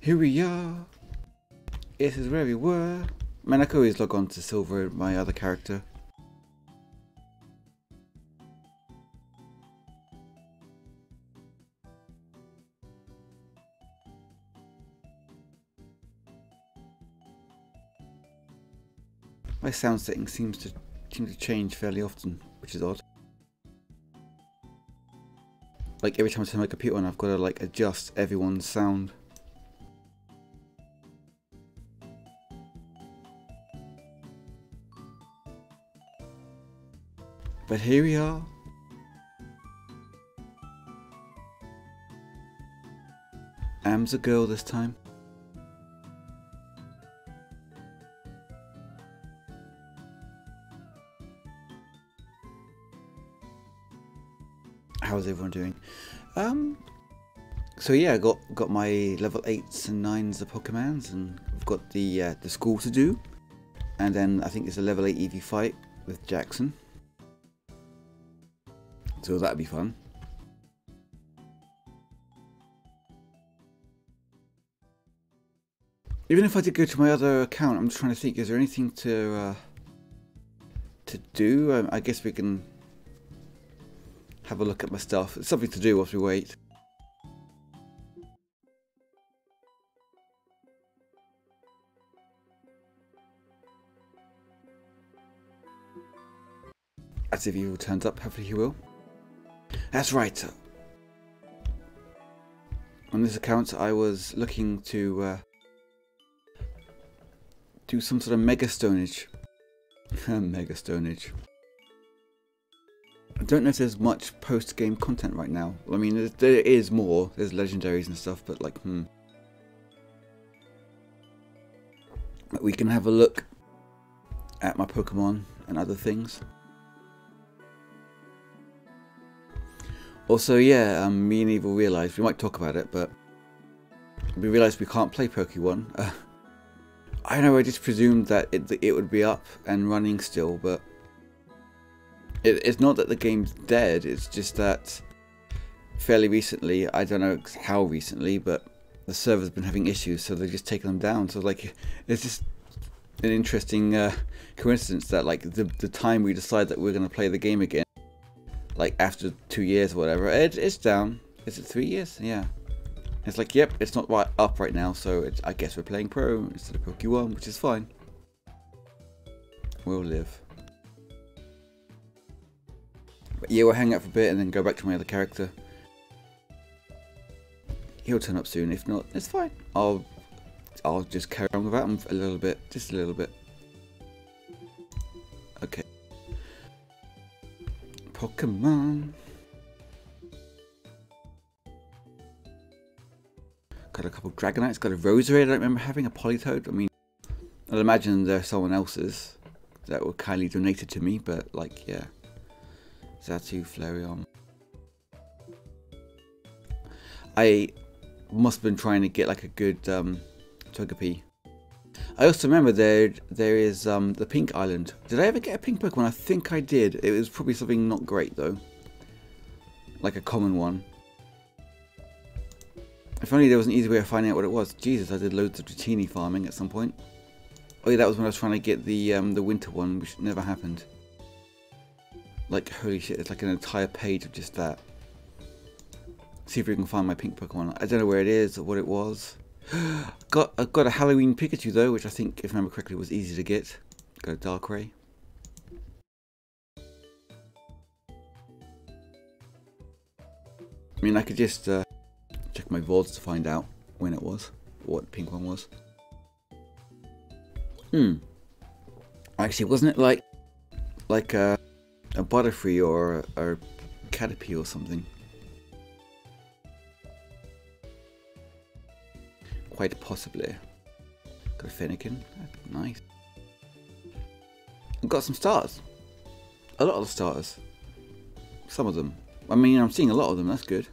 Here we are. This is where we were. Man, I could always log on to Silver, my other character. My sound setting seems to seem to change fairly often, which is odd. Like every time I turn my computer on, I've got to like adjust everyone's sound. But here we are. Am's a girl this time. How's everyone doing? Um, so yeah, I got got my level eights and nines of Pokemons, and I've got the uh, the school to do, and then I think it's a level eight Eevee fight with Jackson. So that'd be fun. Even if I did go to my other account, I'm just trying to think, is there anything to uh, to do? I guess we can have a look at my stuff. It's something to do whilst we wait. As if he will turns up, hopefully he will. That's right. On this account, I was looking to uh, do some sort of mega stonage. mega stonage. I don't know if there's much post-game content right now. I mean, there is more. There's legendaries and stuff, but like, hmm. We can have a look at my Pokemon and other things. Also, yeah, um, me and Evil realised, we might talk about it, but we realised we can't play Pokemon. Uh, I know I just presumed that it, it would be up and running still, but it, it's not that the game's dead, it's just that fairly recently, I don't know how recently, but the server's been having issues, so they've just taken them down. So like, it's just an interesting uh, coincidence that like the, the time we decide that we're going to play the game again like after two years or whatever, it, it's down. Is it three years? Yeah. It's like, yep, it's not right up right now, so I guess we're playing Pro instead of Pokemon, which is fine. We'll live. But yeah, we'll hang out for a bit and then go back to my other character. He'll turn up soon. If not, it's fine. I'll I'll just carry on without him a little bit, just a little bit. Pokemon. Got a couple Dragonites, got a Roserade I don't remember having, a Politoed. I mean, I'd imagine there's someone else's that were kindly donated to me, but like, yeah. Xatu, Flareon. I must have been trying to get like a good um, Togepi I also remember there there is um, the Pink Island. Did I ever get a pink Pokemon? I think I did. It was probably something not great though. Like a common one. If only there was an easy way of finding out what it was. Jesus, I did loads of Dratini farming at some point. Oh yeah, that was when I was trying to get the um, the winter one, which never happened. Like, holy shit, it's like an entire page of just that. See if we can find my pink Pokemon. I don't know where it is or what it was. Got I got a Halloween Pikachu though, which I think, if I remember correctly, was easy to get. Got a Darkrai. I mean, I could just uh, check my VODs to find out when it was, what pink one was. Hmm. Actually, wasn't it like, like a, a Butterfree or a, a Caterpie or something? Quite possibly. Got a Fennekin. Nice. Got some stars. A lot of the stars. Some of them. I mean, I'm seeing a lot of them. That's good.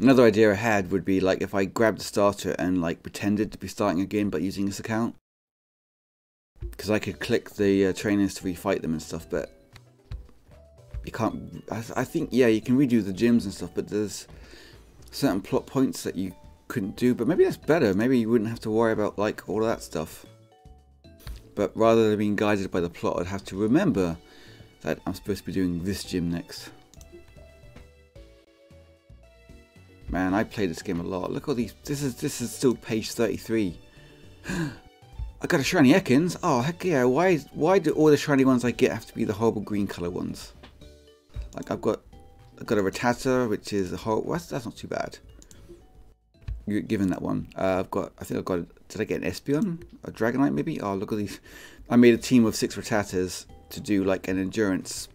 Another idea I had would be like if I grabbed a starter and like pretended to be starting again but using this account. Because I could click the uh, trainers to refight them and stuff, but you can't. I, I think yeah, you can redo the gyms and stuff, but there's certain plot points that you couldn't do. But maybe that's better. Maybe you wouldn't have to worry about like all of that stuff. But rather than being guided by the plot, I'd have to remember that I'm supposed to be doing this gym next. Man, I played this game a lot. Look at all these. This is this is still page 33. I got a shiny Ekans. Oh heck yeah! Why why do all the shiny ones I get have to be the horrible green color ones? Like I've got I've got a Rattata, which is a horrible. That's, that's not too bad. Given that one. Uh, I've got. I think I've got. Did I get an Espeon? A Dragonite maybe? Oh look at these. I made a team of six Rattatas to do like an endurance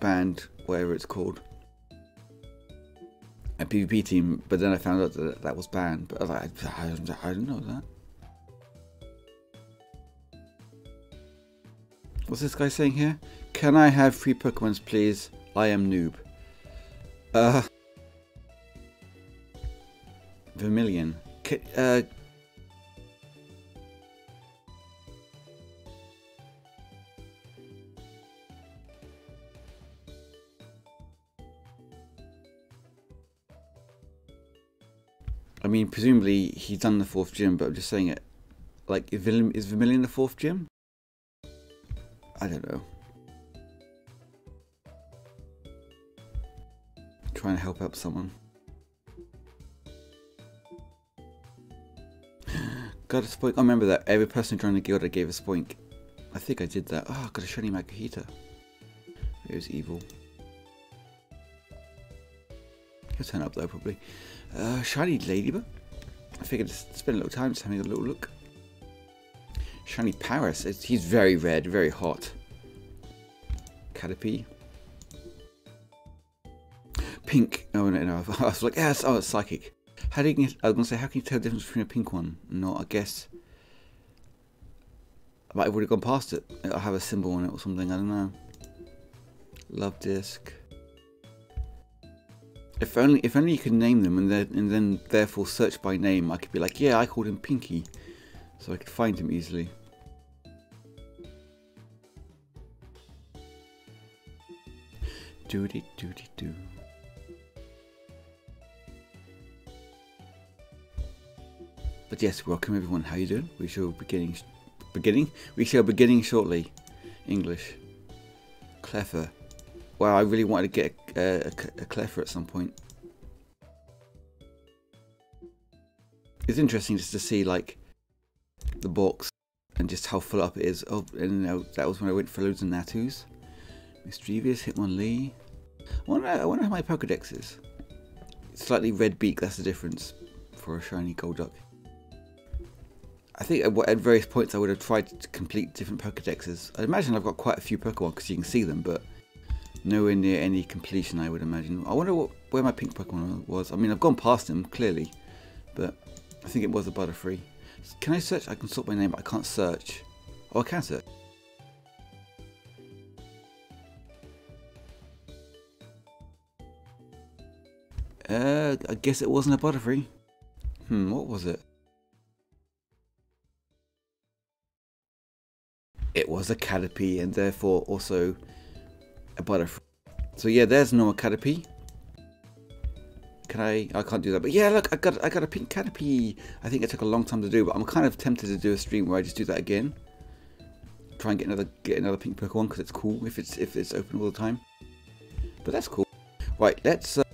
band, whatever it's called a PvP team, but then I found out that that was banned. But I I, I, I didn't know that. What's this guy saying here? Can I have free Pokemons, please? I am noob. Uh. Vermilion. uh, I mean, presumably he's done the fourth gym, but I'm just saying it. Like, is Vermilion the fourth gym? I don't know. Trying to help out someone. got a spoink. I remember that. Every person joining the guild I gave a spoink. I think I did that. Oh, I got a shiny Makuhita. It was evil. He'll turn up though, probably. Uh, shiny Ladybug. I figured to spend a little time just having a little look. Shiny Paras. It's, he's very red, very hot. Caterpie. Pink. Oh, no, no. I was like, yes, oh, it's psychic. How do you, I was to say, how can you tell the difference between a pink one? No, I guess. I might have already gone past it. I have a symbol on it or something, I don't know. Love disc. If only, if only you could name them and then, and then therefore search by name, I could be like, yeah, I called him Pinky, so I could find him easily. Doody doody doo. But yes, welcome everyone. How you doing? We shall beginning, beginning. We shall beginning shortly. English. Clever. Wow, I really wanted to get a, a, a Cleffa at some point. It's interesting just to see like the box and just how full up it is. Oh, and that was when I went for loads of Natus. Mischievous, Hitmonlee. I wonder, I wonder how my Pokedex is. Slightly red beak, that's the difference for a shiny Golduck. I think at, at various points I would have tried to complete different Pokedexes. I imagine I've got quite a few Pokemon because you can see them, but nowhere near any completion, I would imagine. I wonder what where my pink Pokemon was. I mean, I've gone past him, clearly, but I think it was a Butterfree. Can I search? I can sort by name, but I can't search. Oh, I can search. Uh, I guess it wasn't a Butterfree. Hmm, what was it? It was a Caterpie and therefore also a butterfly. So yeah, there's no Caterpie. Can I? I can't do that. But yeah, look, I got I got a pink Caterpie. I think it took a long time to do, but I'm kind of tempted to do a stream where I just do that again. Try and get another get another pink Pokemon because it's cool if it's if it's open all the time. But that's cool. Right, let's uh,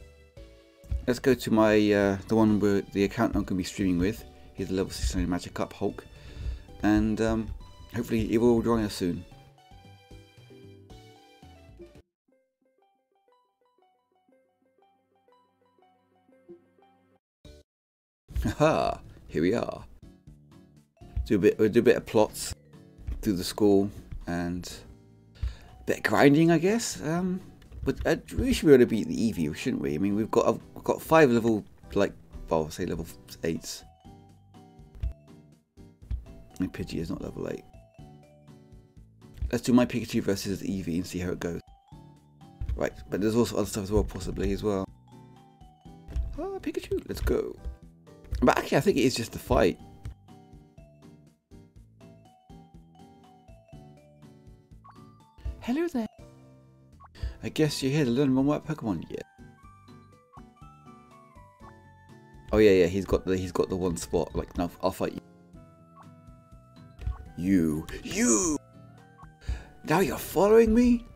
let's go to my uh, the one where the account I'm going to be streaming with. He's a level 600 Magikarp Hulk, and um, hopefully he will join us soon. Haha, here we are. Do a bit, do a bit of plots through the school and a bit of grinding, I guess. Um, but uh, we should be able to beat the Eevee, shouldn't we? I mean, we've got we've got five level, like, well, say level eights. My Pidgey is not level eight. Let's do my Pikachu versus Eevee and see how it goes. Right, but there's also other stuff as well, possibly as well. Ah, Pikachu, let's go. But actually, I think it is just a fight. Hello there. I guess you're here to learn one more Pokemon. Yeah. Oh yeah, yeah. He's got the he's got the one spot. Like, now, I'll fight you. You, you. Now you're following me.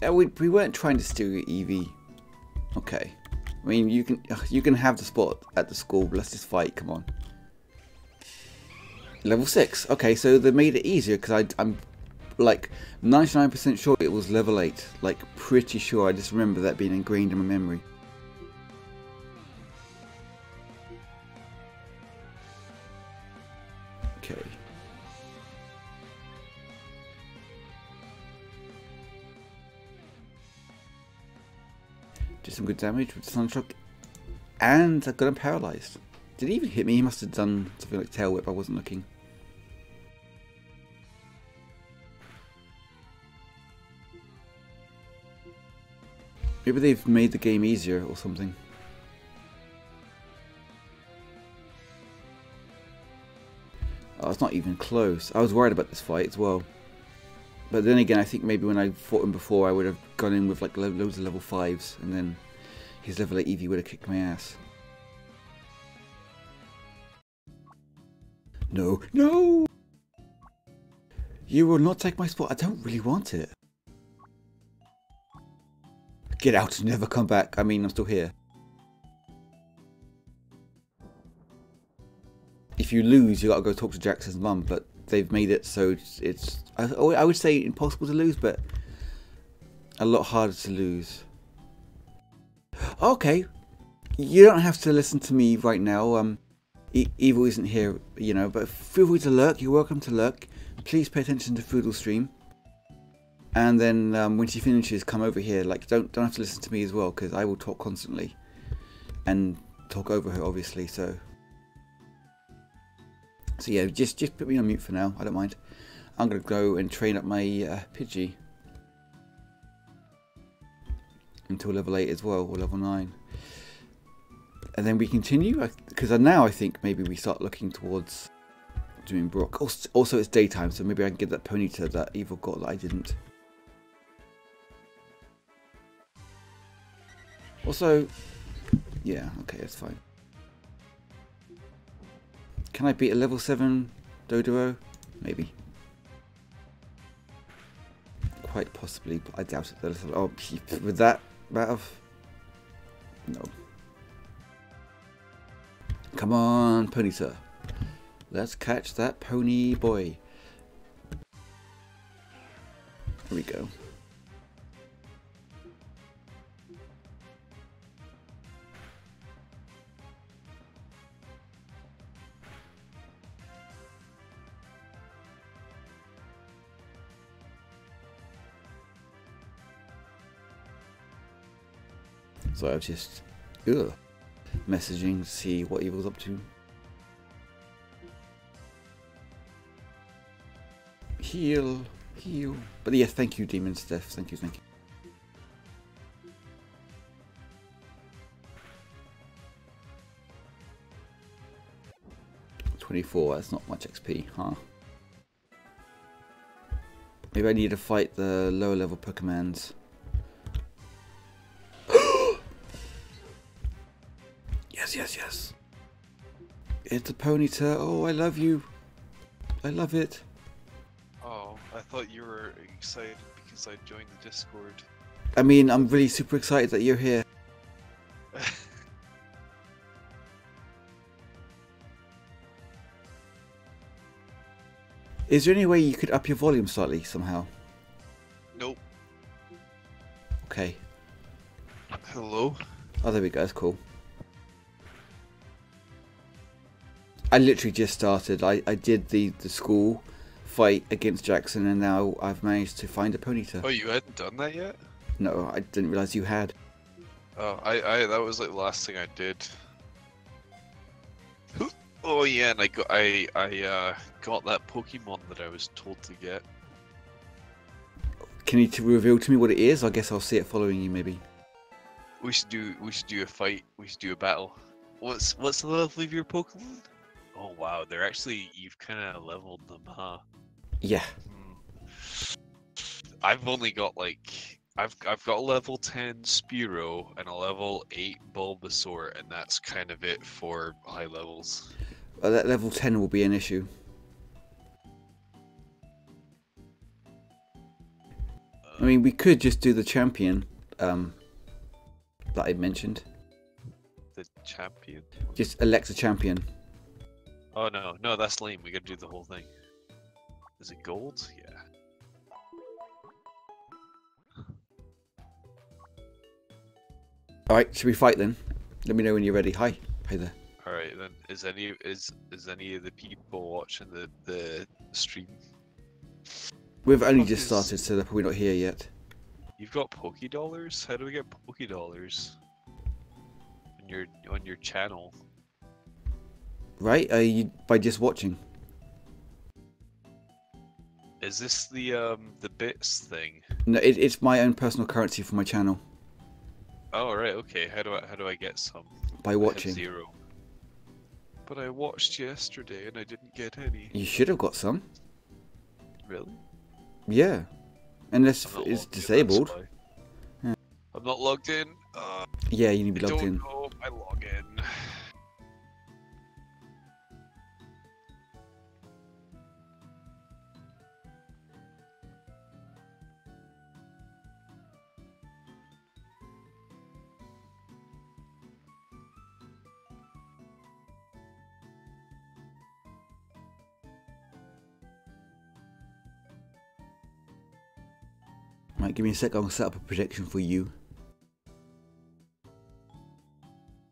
Yeah, we we weren't trying to steal your Eevee. Okay. I mean, you can you can have the spot at the school. Let's just fight. Come on. Level six. Okay, so they made it easier because I'm like 99% sure it was level 8. Like, pretty sure. I just remember that being ingrained in my memory. Some good damage with the ThunderShock. And I got him paralyzed. Did he even hit me? He must have done something like Tail Whip. I wasn't looking. Maybe they've made the game easier or something. Oh, it's not even close. I was worried about this fight as well. But then again, I think maybe when I fought him before, I would have gone in with like loads of level 5s, and then his level 8 Eevee would have kicked my ass. No, no! You will not take my spot. I don't really want it. Get out and never come back. I mean, I'm still here. If you lose, you gotta go talk to Jackson's mum, but they've made it so it's, it's I, I would say impossible to lose, but a lot harder to lose. Okay, you don't have to listen to me right now. Um, e Evil isn't here, you know, but feel free to lurk. You're welcome to lurk. Please pay attention to Foodle stream. And then um, when she finishes, come over here. Like, don't don't have to listen to me as well, because I will talk constantly, and talk over her, obviously. So, so yeah, just just put me on mute for now. I don't mind. I'm gonna go and train up my uh, Pidgey until level eight as well, or level nine. And then we continue, because now I think maybe we start looking towards doing Brock. Also, it's daytime, so maybe I can get that Ponyta that Evil got that I didn't. Also, yeah, okay, that's fine. Can I beat a level 7 Doduo? Maybe. Quite possibly, but I doubt it. Oh, with that amount. No. Come on, Ponyta. Let's catch that pony boy. Here we go. So I've just ugh, messaging to see what he was up to. Heal, heal. But yes, thank you, Demon Steph. Thank you, thank you. Twenty-four. That's not much XP, huh? Maybe I need to fight the lower level Pokemons. Yes, yes. It's a Ponyta. Oh, I love you. I love it. Oh, I thought you were excited because I joined the Discord. I mean, I'm really super excited that you're here. Is there any way you could up your volume slightly somehow? Nope. Okay. Hello? Oh, there we go. That's cool. I literally just started. I, I did the, the school fight against Jackson, and now I've managed to find a Ponyta. Oh, you hadn't done that yet? No, I didn't realize you had. Oh, I, I that was like the last thing I did. Oh yeah, and I got I I uh, got that Pokemon that I was told to get. Can you reveal to me what it is? I guess I'll see it following you, maybe. We should do we should do a fight. We should do a battle. What's what's the level of your Pokemon? Oh wow, they're actually you've kind of leveled them, huh? Yeah. Hmm. I've only got like I've I've got a level ten Spearow and a level eight Bulbasaur, and that's kind of it for high levels. That level 10 will be an issue. I mean, we could just do the champion um, that I mentioned. The champion. Just elect a champion. Oh no, no, that's lame. We gotta do the whole thing. Is it gold? Yeah. Alright, should we fight then? Let me know when you're ready. Hi. Hi there. All right then. Is any is is any of the people watching the the stream? We've only Fuck just is- started, so they're probably not here yet. You've got Poke Dollars. How do we get Poke Dollars? On your on your channel. Right? Uh, you, by just watching. Is this the um the bits thing? No, it, it's my own personal currency for my channel. Oh right, okay. How do I how do I get some? By watching. zero. But I watched yesterday and I didn't get any. You should have got some. Really? Yeah. Unless it's logged in, disabled. Yeah. I'm not logged in. Uh, Yeah, you need to be logged don't in. know I log in. Give me a sec. I'll set up a prediction for you.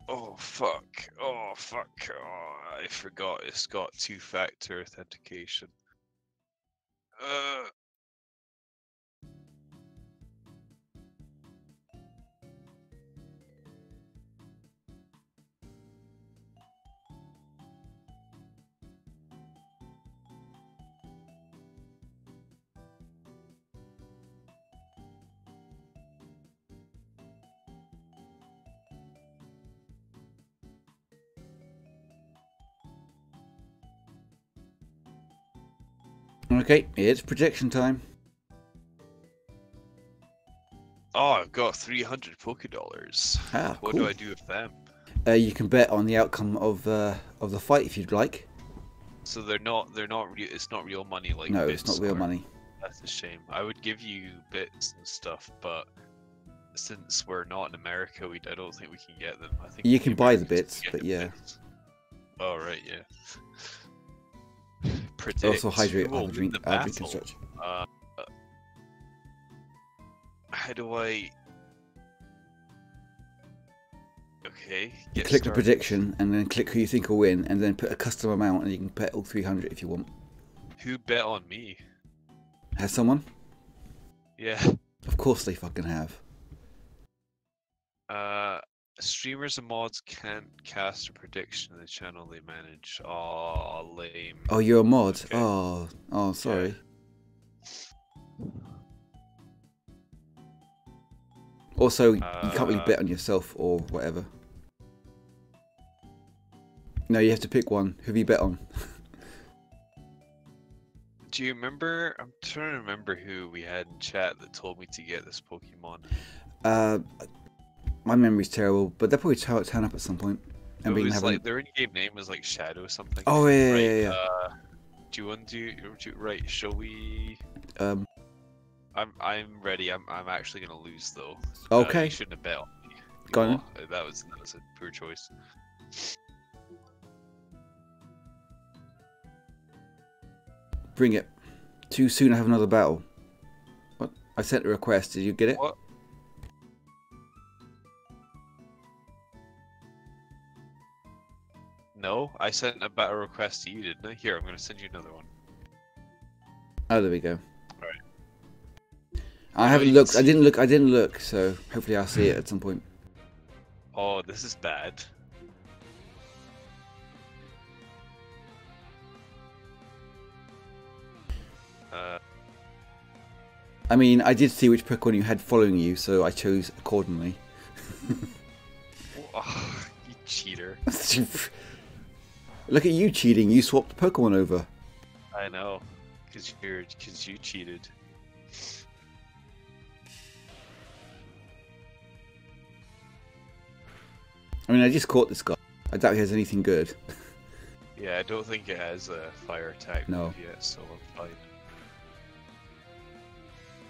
Oh fuck! Oh fuck! Oh, I forgot. It's got two-factor authentication. Uh. Okay, it's prediction time. Oh, I've got 300 Poké Dollars. Ah, What cool. do I do with them? Uh, you can bet on the outcome of uh, of the fight if you'd like. So they're not they're not real. It's not real money like. no, it's not real are. money. That's a shame. I would give you bits and stuff, but since we're not in America, we I don't think we can get them. I think You can buy the bits, but yeah. bits. Oh right, yeah. Predict Also hydrate. who will I'll win the battle. Uh, how do I? Okay. Get click the prediction and then click who you think will win, and then put a custom amount, and you can bet all 300 if you want. Who bet on me? Has someone? Yeah. Of course they fucking have. Uh, streamers and mods can't cast a prediction in the channel they manage. Oh, lame. Oh, you're a mod. Okay. Oh, oh, sorry. Also, you can't really Uh, bet on yourself or whatever. No, you have to pick one. Who have you bet on? Do you remember? I'm trying to remember who we had in chat that told me to get this Pokemon. Uh, my memory's terrible, but they'll probably turn turn up at some point. It And we can was have like their in-game name was like Shadow or something. Oh yeah, right, yeah, yeah. Uh, do you want to do? Right, shall we? Um, I'm I'm ready. I'm I'm actually gonna lose though. Uh, okay. you shouldn't have bet on me. Go on uh, That was that was a poor choice. Bring it. Too soon I have another battle. What? I sent a request. Did you get it? What? No, I sent a battle request to you, didn't I? Here, I'm gonna send you another one. Oh, there we go. Alright. I haven't you looked. I didn't look. I didn't look. So hopefully I'll see it at some point. Oh, this is bad. Uh, I mean, I did see which Pokemon you had following you, so I chose accordingly. oh, you cheater. Look at you cheating. You swapped Pokemon over. I know. Because you're, cause you cheated. I mean, I just caught this guy. I doubt he has anything good. yeah, I don't think it has a fire attack no. yet, so I'm fine.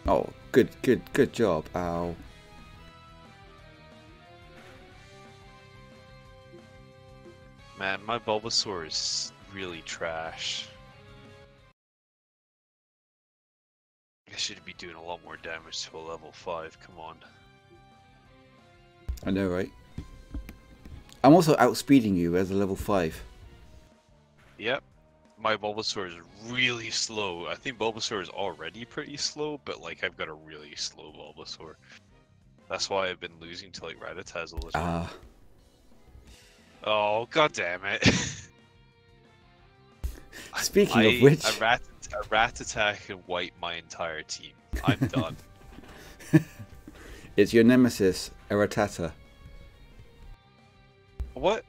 Oh, good, good, good job. Ow. Man, my Bulbasaur is really trash. I should be doing a lot more damage to a level 5, come on. I know, right? I'm also outspeeding you as a level 5. Yep. My Bulbasaur is really slow. I think Bulbasaur is already pretty slow, but like I've got a really slow Bulbasaur. That's why I've been losing to like Rattatazzle. as well. Ah. Oh god damn it. I- Speaking of which- a rat a rat attack can wipe my entire team. I'm done. It's your nemesis, Eratata. what?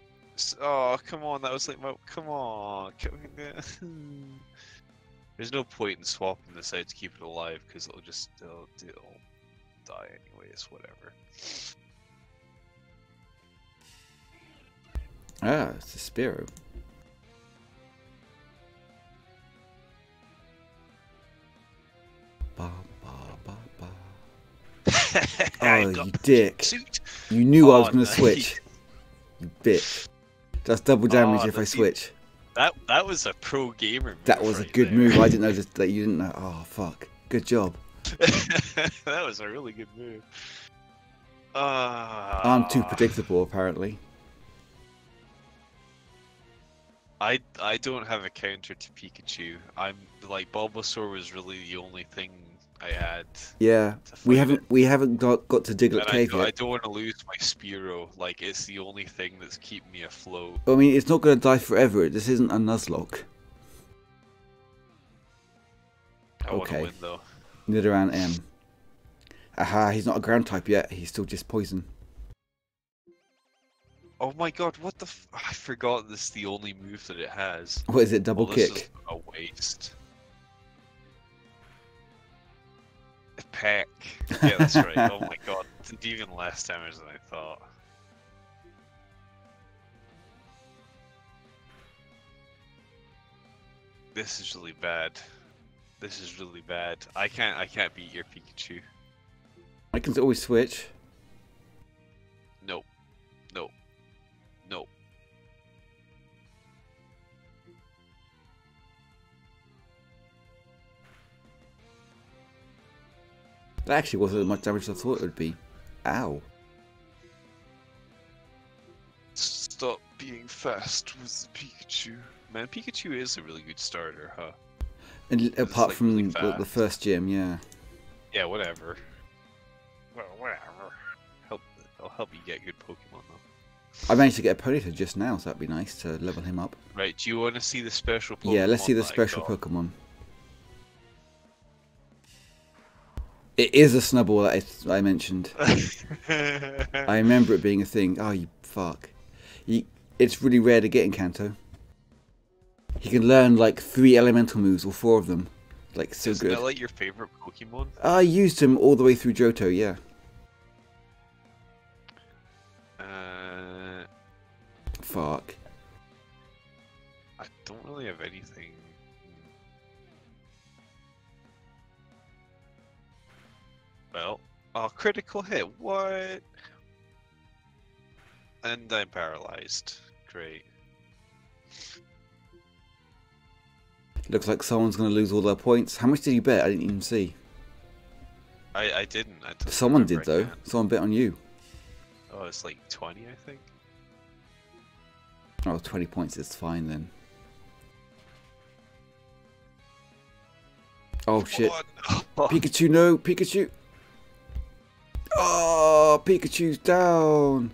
Oh come on, that was like my come on. Come- There's no point in swapping this out to keep it alive because it'll just it'll, it'll die anyways. Whatever. Ah, it's a Spearow. Ba, ba, ba, ba. Oh, you dick. suit. You knew I was Oh, going to nice. switch. You bitch. That's double damage Oh, if I switch. That that was a pro gamer. Move That was a good there. move. I didn't know just that you didn't know. Oh, fuck. Good job. that was a really good move. Uh, I'm too predictable, apparently. I I don't have a counter to Pikachu. I'm like Bulbasaur was really the only thing I had. Yeah. We haven't we haven't got, got to Diglett And I, Cave don't- I don't want to lose my Spearow. Like it's the only thing that's keeping me afloat. I mean, it's not going to die forever. This isn't a Nuzlocke. I Okay. win though. Nidoran M. Aha, he's not a ground type yet. He's still just poison. Oh my god, what the? F- I forgot this is the only move that it has. What is it? Double Well, this kick? is a waste. Peck. Yeah, that's right. oh my god, did even less damage than I thought. This is really bad. This is really bad. I can't. I can't beat your Pikachu. I can always switch. Nope. Nope. That actually wasn't as much damage as I thought it would be. Ow. Stop being fast with the Pikachu. Man, Pikachu is a really good starter, huh? And apart like, from really the, the first gym, yeah. Yeah, whatever. Well, whatever. Help, I'll help you get good Pokemon though. I managed to get a Ponyta just now, so that'd be nice to level him up. Right, do you want to see the special Pokemon? yeah, let's see the special? Pokemon. It is a Snubbull that I, I mentioned. I remember it being a thing. Oh, you fuck. You, it's really rare to get in Kanto. He can learn like three elemental moves, or four of them. Like, so Isn't good. that like your favorite Pokemon? I used him all the way through Johto, yeah. Uh, Fuck. I don't really have anything. Well, oh, critical hit. What? And I'm paralyzed. Great. Looks like someone's going to lose all their points. How much did you bet? I didn't even see. I I didn't. I Someone did, though. Someone bet on you. Oh, it's like 20, I think. Oh, 20 points is fine then. Oh shit. Oh, Pikachu, no! Pikachu! Oh, Pikachu's down!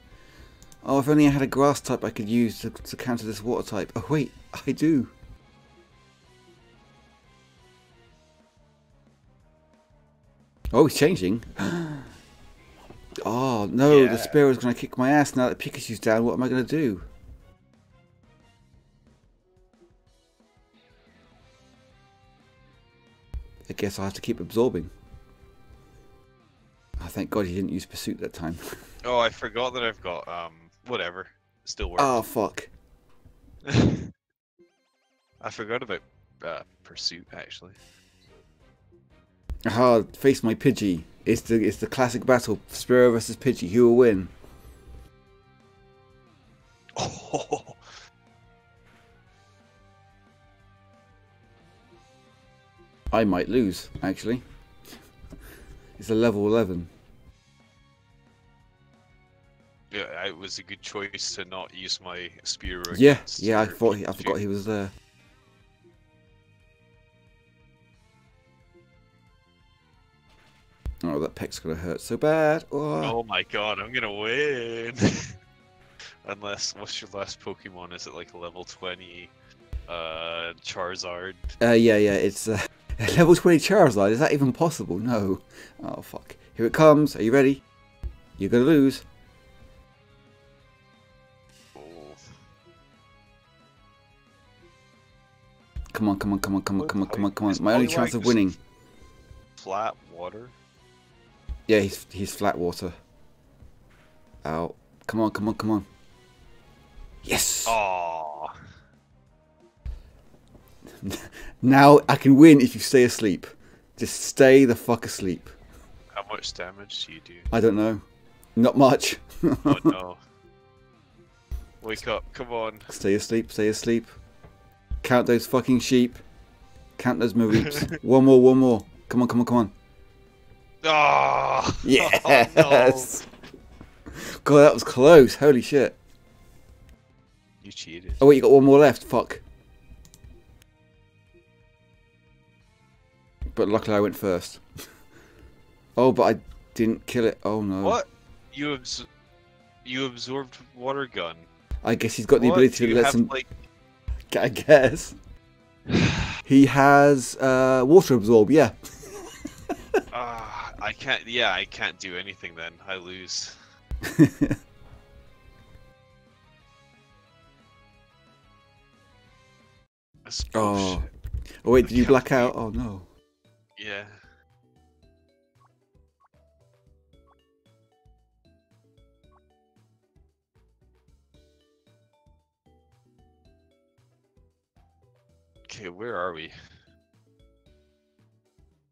Oh, if only I had a grass type I could use to, to counter this water type. Oh, wait, I do. Oh, he's changing. Oh, no, Yeah. the Spearow's going to kick my ass now that Pikachu's down. What am I going to do? I guess I'll have to keep absorbing. Thank God he didn't use Pursuit that time. Oh, I forgot that I've got um Whatever. Still works. Oh fuck. I forgot about uh, pursuit actually. Ah, face my Pidgey. It's the it's the classic battle. Spearow versus Pidgey. Who will win? Oh, I might lose, actually. It's a level 11. Yeah, it was a good choice to not use my spear. Yeah, yeah, I thought he, I forgot he was there. Oh, that peck's gonna hurt so bad. Oh. Oh my god, I'm gonna win. Unless, what's your last Pokemon? Is it like level 20 uh, Charizard? Uh, yeah, yeah, it's uh, level 20 Charizard. Is that even possible? No. Oh, fuck. Here it comes. Are you ready? You're gonna lose. Come on, come on, come on, come on, come on, come on, come on. My only chance of winning. flat water? Yeah, he's he's flat water. Ow. Come on, come on, come on. Yes! Oh, Now I can win if you stay asleep. Just stay the fuck asleep. how much damage do you do? I don't know. Not much. Oh no. Wake up, come on. stay asleep, stay asleep. Count those fucking sheep. Count those mareeps. one more, one more. Come on, come on, come on. Ah. Oh, Yes! God, that was close. Holy shit. You cheated. Oh wait, you got one more left. Fuck. But luckily I went first. oh, but I didn't kill it. Oh no. What? You abs- you absorbed water gun. I guess he's got the What? ability to let some. like I guess. He has uh, water absorb, yeah. Ah, I can't. Yeah, I can't do anything. Then I lose. Oh. oh wait, did you black out? Oh no. Yeah. Okay, where are we?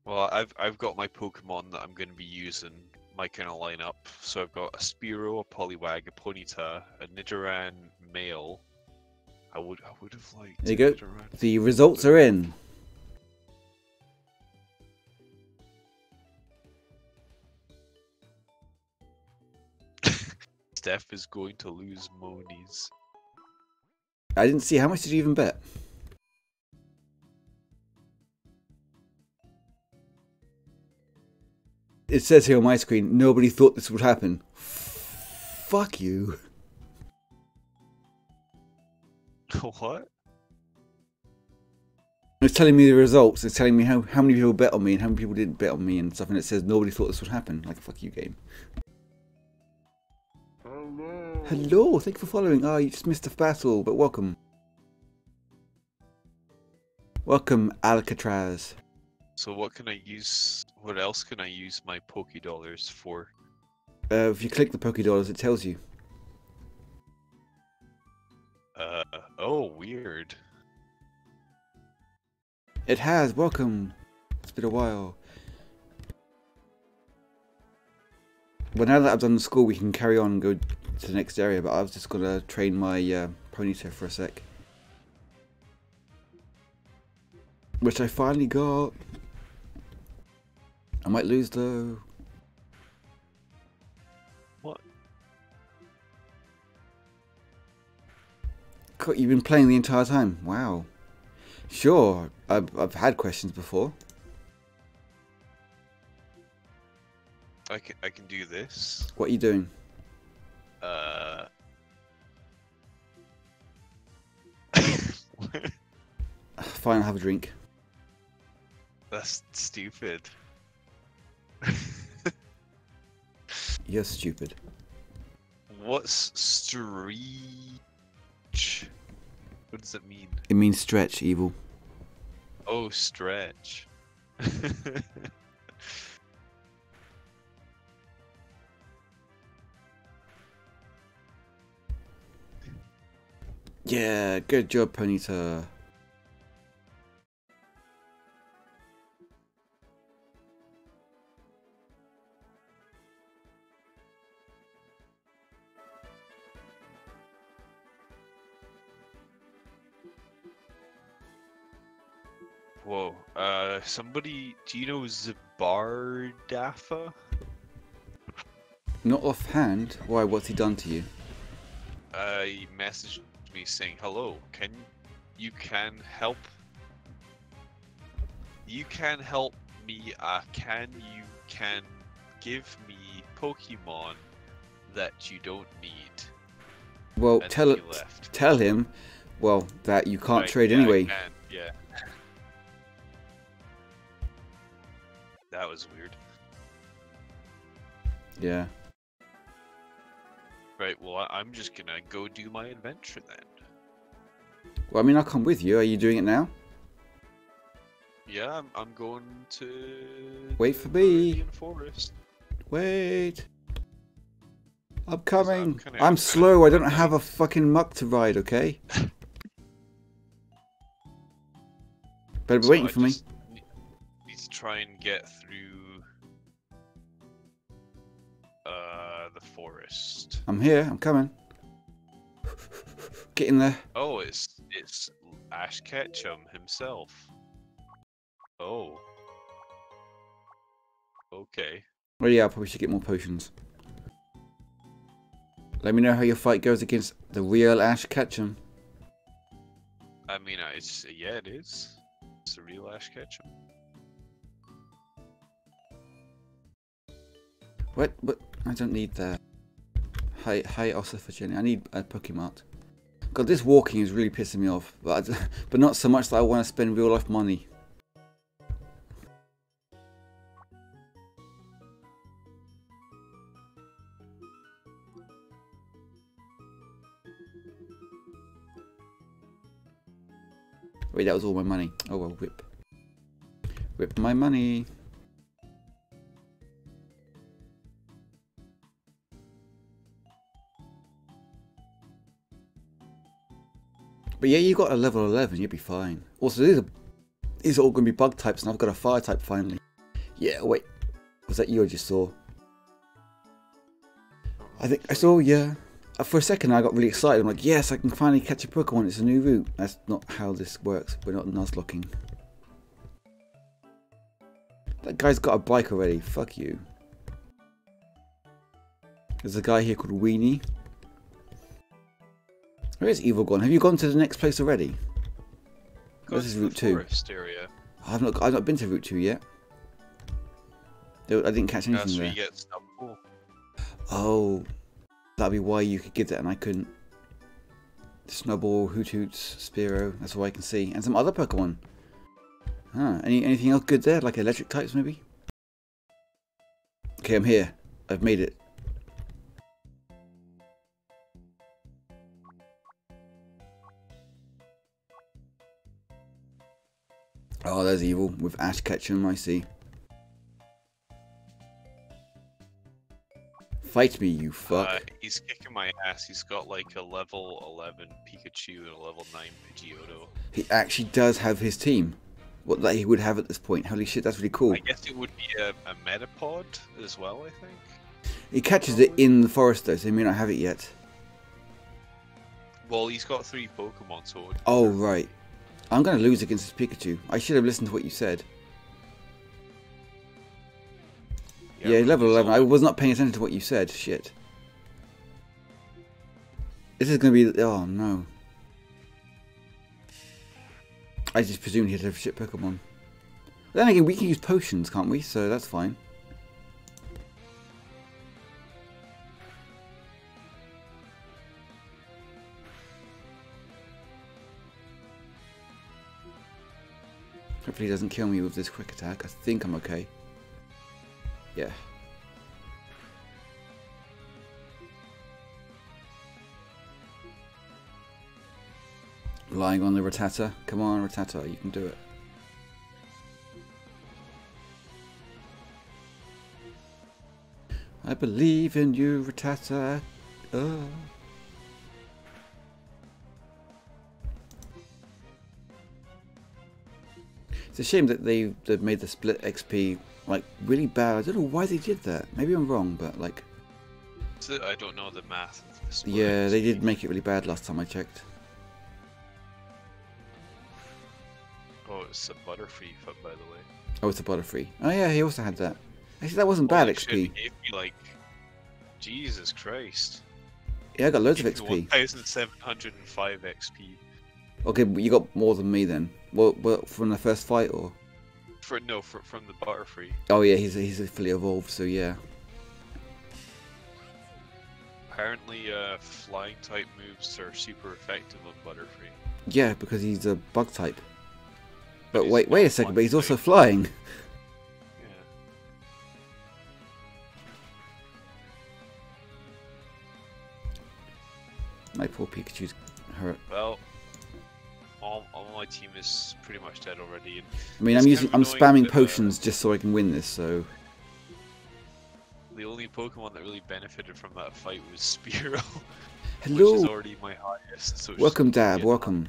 Well, I've I've got my Pokemon that I'm going to be using my kind of lineup. So I've got a Spearow, a Poliwag, a Ponyta, a Nidoran male. I would I would have liked. There you go. Nidoran. The results are in. Steph is going to lose Monies. I didn't see how much did you even bet? It says here on my screen, nobody thought this would happen. Fuck you. what? It's telling me the results. It's telling me how, how many people bet on me and how many people didn't bet on me and stuff. And it says nobody thought this would happen. Like, fuck you, game. Hello, thank you for following. Ah, you just missed a battle, but welcome. Welcome, Alcatraz. So what can I use? What else can I use my Poké Dollars for? Uh, if you click the Poke Pokédollars, it tells you. Uh oh, weird. It has, welcome. It's been a while. Well, now that I've done the school, we can carry on and go to the next area, but I was just going to train my uh, Ponyta for a sec. Which I finally got. I might lose though. What? God, You've been playing the entire time. Wow. Sure, I've, I've had questions before. I can I can do this. What are you doing? Uh. Fine, I'll have a drink. That's stupid. You're stupid. What's stretch? What does it mean? It means stretch, evil. Oh, stretch. Yeah, good job, Ponyta. Whoa. Uh, somebody, do you know Zabardafa? Not offhand. Why? What's he done to you? Uh, he messaged me saying, "Hello, can you can help? You can help me. Uh, can you can give me Pokemon that you don't need?" Well, And tell it. Tell him. Well, that you can't Right, trade yeah, anyway. Yeah. That was weird. Yeah. Right. Well, I'm just gonna go do my adventure then. Well, I mean, I'll come with you. Are you doing it now? Yeah, I'm, I'm going to. Wait for me. Forest. Wait. I'm coming. I'm I'm slow. I don't have a fucking Muk to ride. Okay. Better be So waiting I for me. just Need to try and get through uh the forest. I'm here. I'm coming. Get in there. Oh, it's it's Ash Ketchum himself. Oh. Okay. Well, yeah, I probably should get more potions. Let me know how your fight goes against the real Ash Ketchum. I mean, uh, it's yeah, it is. It's the real Ash Ketchum. What? What? I don't need that. Hi, hi, Ossifageni. I need a Pokemon. God, this walking is really pissing me off. But, I, but not so much that I want to spend real life money. Wait, that was all my money. Oh well, whip. Whip my money. But yeah, you got a level 11, you'll be fine. Also, these are, these are all going to be bug types, and I've got a fire type finally. Yeah, wait. Was that you I just saw? I think I saw, yeah. Uh, For a second, I got really excited. I'm like, yes, I can finally catch a Pokemon. It's a new route. That's not how this works. We're not Nuzlocking. That guy's got a bike already. Fuck you. There's a guy here called Weenie. Where is Evil gone? Have you gone to the next place already? This is Route 2. Forest area. I've not I've not been to Route 2 yet. I didn't catch anything That's there. get Oh, that'd be why you could give that and I couldn't. Snubbull, Hoot Hoots, Spearow, that's all I can see. And some other Pokemon. Huh, any, anything else good there? Like electric types maybe? Okay, I'm here. I've made it. Oh, there's evil with Ash Ketchum, I see. Fight me, you fuck. Uh, he's kicking my ass. He's got like a level 11 Pikachu and a level 9 Pidgeotto. He actually does have his team. What that he would have at this point. Holy shit, that's really cool. I guess it would be a, a Metapod as well, I think. He catches it in the forest though, so he may not have it yet. Well, he's got three Pokemon, so Oh, right. I'm going to lose against this Pikachu. I should have listened to what you said. Yeah, but level he's 11. I was not paying attention to what you said. Shit. This is going to be... Oh, no. I just presumed he'd have shit Pokemon. Then again, we can use potions, can't we? So that's fine. Hopefully he doesn't kill me with this quick attack. I think I'm okay. Yeah. Relying on the Rattata. Come on, Rattata, you can do it. I believe in you, Rattata. Uh. It's a shame that they they made the split XP like really bad. I don't know why they did that. Maybe I'm wrong, but like So I don't know the math. Of the split yeah, they did make it really bad last time I checked. Oh, it's a Butterfree by the way. Oh, it's a Butterfree. Oh yeah, he also had that. Actually, that wasn't Holy bad shit, XP. it gave me like, Jesus Christ. Yeah, I got loads of XP. 1,705 XP. Okay, but you got more than me then. Well, well from the first fight or? For no, for, from the Butterfree. Oh yeah, he's he's fully evolved, so yeah. Apparently, uh, flying type moves are super effective on Butterfree. Yeah, because he's a bug type. But he's wait, wait a second. But he's also type. flying. My poor Pikachu's hurt. Well, all, all my team is pretty much dead already. And I mean, It's I'm using, I'm spamming that, uh, potions just so I can win this. So the only Pokemon that really benefited from that fight was Spearow, which is hello, already my highest. So welcome, Dab, welcome.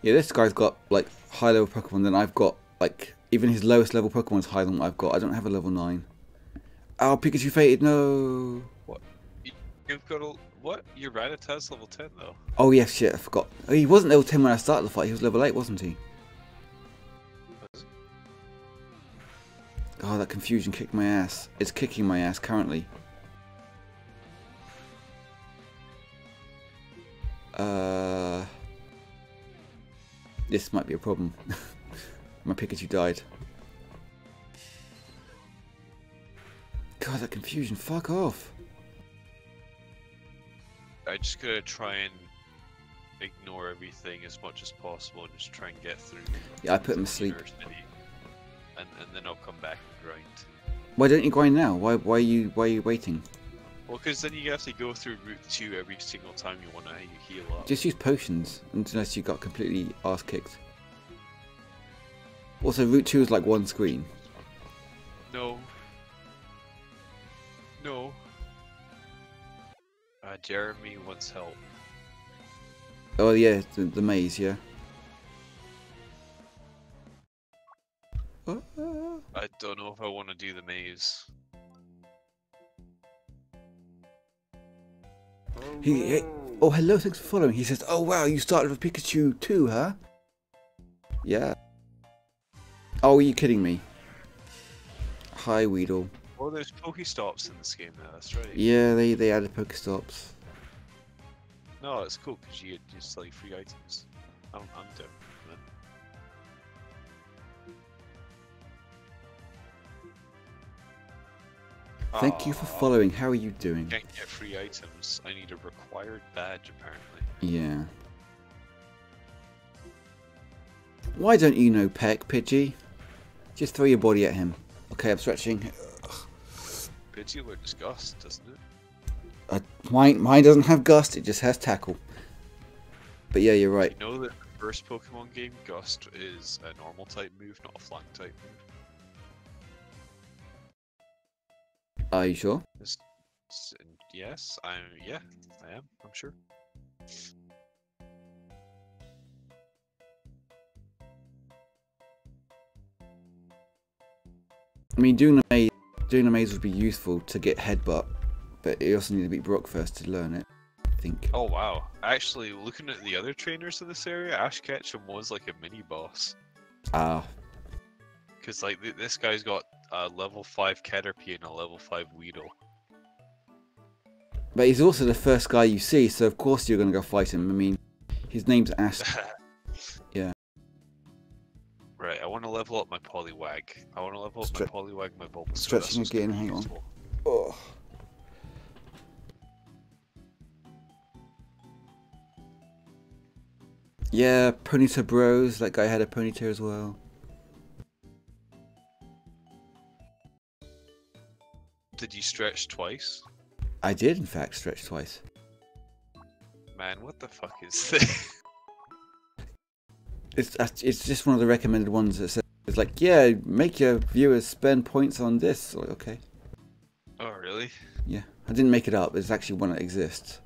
Yeah, this guy's got like high level Pokemon than I've got. Like even his lowest level Pokemon is higher than what I've got. I don't have a level nine. Oh, Pikachu fated. No. What? You've got a what? Your Rattata's level 10 though. Oh yeah, shit. I forgot. Oh, he wasn't level ten when I started the fight. He was level eight, wasn't he? Oh, that confusion kicked my ass. It's kicking my ass currently. Uh, this might be a problem. my Pikachu died. God, that confusion. Fuck off. I just gotta try and ignore everything as much as possible and just try and get through. Yeah, I put him to to sleep. University. And, and then I'll come back and grind. Why don't you grind now? Why? Why are you? Why are you waiting? Well, because then you have to go through Route 2 every single time you want to heal up. Just use potions unless you got completely ass kicked. Also, Route 2 is like one screen. No. No. Uh, Jeremy wants help. Oh yeah, the, the maze, yeah. I don't know if I want to do the maze. He, he- oh hello, thanks for following. He says, oh wow, you started with Pikachu too, huh? Yeah. Oh, are you kidding me? Hi, Weedle. Oh, there's Pokestops in this game now, that's right. Yeah, they, they added Pokestops. No, it's cool because you get just like free items. I'm, I'm down. Thank you for ah. following. How are you doing? Can't get free items. I need a required badge apparently. Yeah. Why don't you know Peck, Pidgey? Just throw your body at him. Okay, I'm stretching. Pidgey looks gust, doesn't it? Uh, mine, mine doesn't have Gust, it just has Tackle. But yeah, you're right. You know that the first Pokemon game, Gust is a normal type move, not a flying type move. Are you sure? S- s- Yes, I'm. Yeah, I am. I'm sure. I mean, doing a maze, doing a maze would be useful to get Headbutt, but you also need to beat Brock first to learn it. I think. Oh wow! Actually, looking at the other trainers in this area, Ash Ketchum was like a mini boss. Ah, Cause like th- this guy's got a level five Caterpie and a level five Weedle. but he's also the first guy you see, so of course you're gonna go fight him. I mean, his name's Ash. Right, I want to level up my Poliwag. I want to level up Stre- my Poliwag, my Bulbasaur. stretching that's what's gonna again, hang on. Oh. Yeah, Ponyta Bros. That guy had a Ponyta as well. Did you stretch twice? I did, in fact, stretch twice. Man, what the fuck is this? It's it's just one of the recommended ones that says It's like, yeah, make your viewers spend points on this. Like, okay. Oh, really? Yeah. I didn't make it up. It's actually one that exists.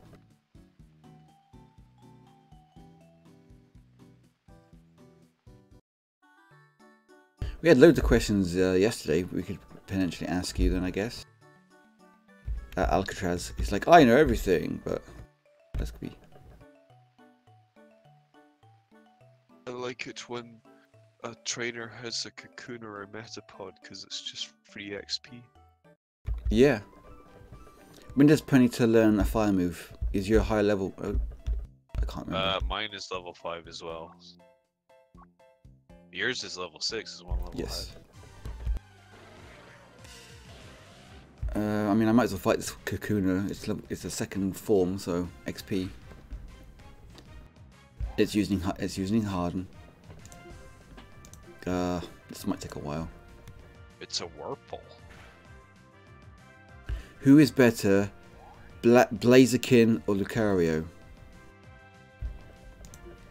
We had loads of questions uh, yesterday we could potentially ask you then, I guess. Uh, Alcatraz, he's like, I know everything, but that's could be. I like it when a trainer has a cocoon or a metapod because it's just free XP. Yeah. When does Ponyta learn a fire move? Is your high level? Oh, I can't remember. Uh, mine is level 5 as well. Yours is level 6 as well. Level yes. Uh, I mean, I might as well fight this Kakuna. It's it's a second form, so XP. It's using it's using Harden. Uh, this might take a while. It's a Whirlpool. Who is better, Bla- Blaziken or Lucario?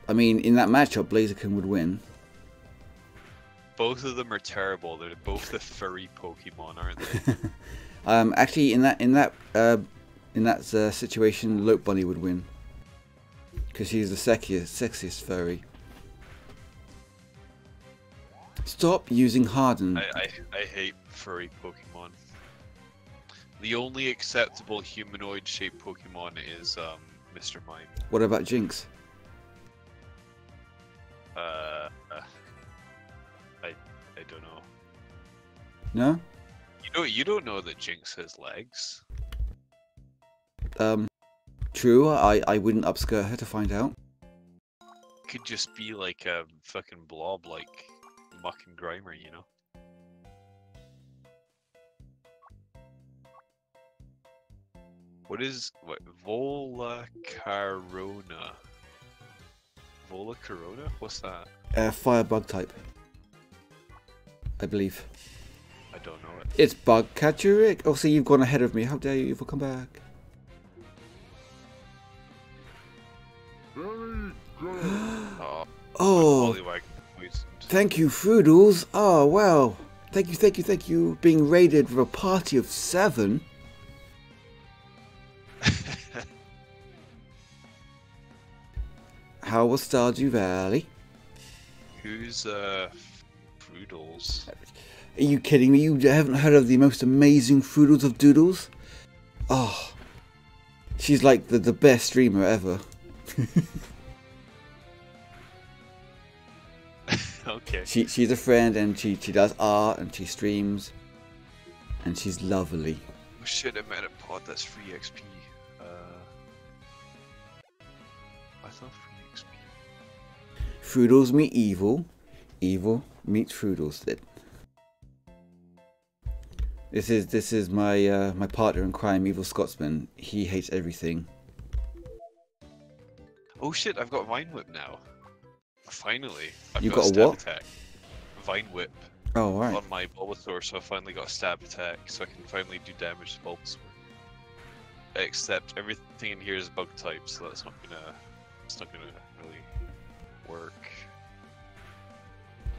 I mean, in that matchup, Blaziken would win. Both of them are terrible. They're both the furry Pokemon, aren't they? Um, actually, in that in that uh, in that uh, situation, Lopunny would win because she's the sexiest, sexiest furry. Stop using Harden. I, I, I hate furry Pokemon. The only acceptable humanoid shaped Pokemon is um, Mr. Mime. What about Jynx? Uh, uh, I I don't know. No. You know you don't know that Jynx has legs. Um, true. I I wouldn't upskirt her to find out. Could just be like a fucking blob, like Muk and Grimer, you know. What is what Vola Corona? Volcarona? What's that? Uh, fire bug type. I believe. I don't know it. It's bug catcher Rick. Oh, see, you've gone ahead of me. How dare you? You've come back. Oh, thank you, Froodles. Oh, wow. Thank you, thank you, thank you. Being raided with a party of seven. How was Stardew Valley? Who's uh Froodles? Are you kidding me? You haven't heard of the most amazing Froodles of Doodles? Oh, she's like the, the best streamer ever. okay. She she's a friend and she, she does art and she streams and she's lovely. Oh shit, I met a pod that's free XP. Uh I thought free XP. Froodles meet evil, evil meets Froodles. It- This is this is my uh, my partner in crime, Evil Scotsman. He hates everything. Oh shit, I've got Vine Whip now. Finally. I've You got, got a stab what? attack. Vine Whip Oh right. on my Bulbasaur, so I finally got a stab attack, so I can finally do damage to Bulbasaur. Except everything in here is bug type, so that's not gonna it's not gonna really work.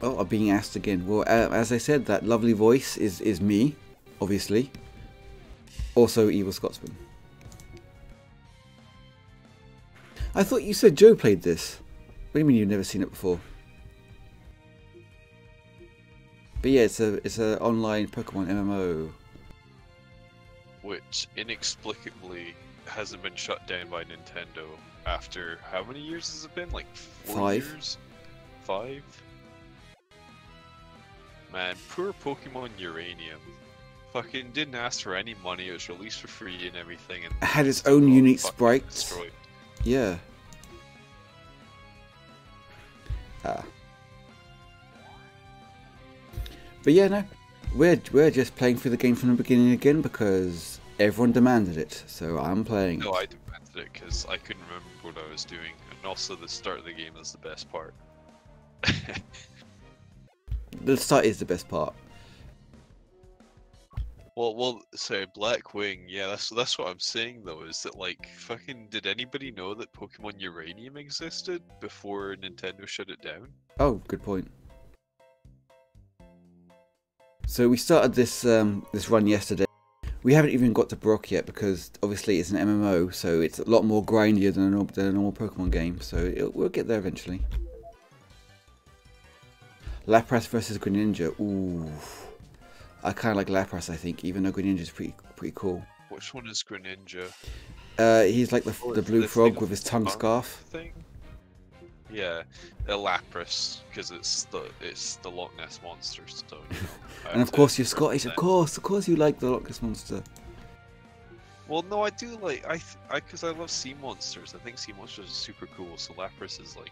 Oh, I'm being asked again. Well, uh, as I said, that lovely voice is is me, obviously. Also, Evil Scotsman. I thought you said Joe played this. What do you mean you've never seen it before? But yeah, it's a it's a online Pokemon MMO. which inexplicably hasn't been shut down by Nintendo after how many years has it been? Like four Five. years? Five? Man, poor Pokemon Uranium. Fucking didn't ask for any money, it was released for free and everything and It had its own unique sprites. destroyed. Yeah. Ah. But yeah, no, we're we're just playing through the game from the beginning again because everyone demanded it, so I'm playing. No, it. I demanded it because I couldn't remember what I was doing, and also the start of the game is the best part. The start is the best part. Well, well, sorry, Blackwing. Yeah, that's that's what I'm saying though. Is that like fucking? Did anybody know that Pokemon Uranium existed before Nintendo shut it down? Oh, good point. So we started this um, this run yesterday. We haven't even got to Brock yet because obviously it's an MMO, so it's a lot more grindier than a, norm- than a normal Pokemon game. So it, we'll get there eventually. Lapras versus Greninja. Ooh, I kind of like Lapras. I think, even though Greninja's pretty pretty cool. Which one is Greninja? Uh, he's like the, Oh, the blue frog with his tongue scarf. Thing? Yeah, the Lapras, because it's the it's the Loch Ness monster. So, you know, And of course you're Scottish. Of course, of course you like the Loch Ness monster. Well, no, I do like I th- I because I love sea monsters. I think sea monsters are super cool. So Lapras is like,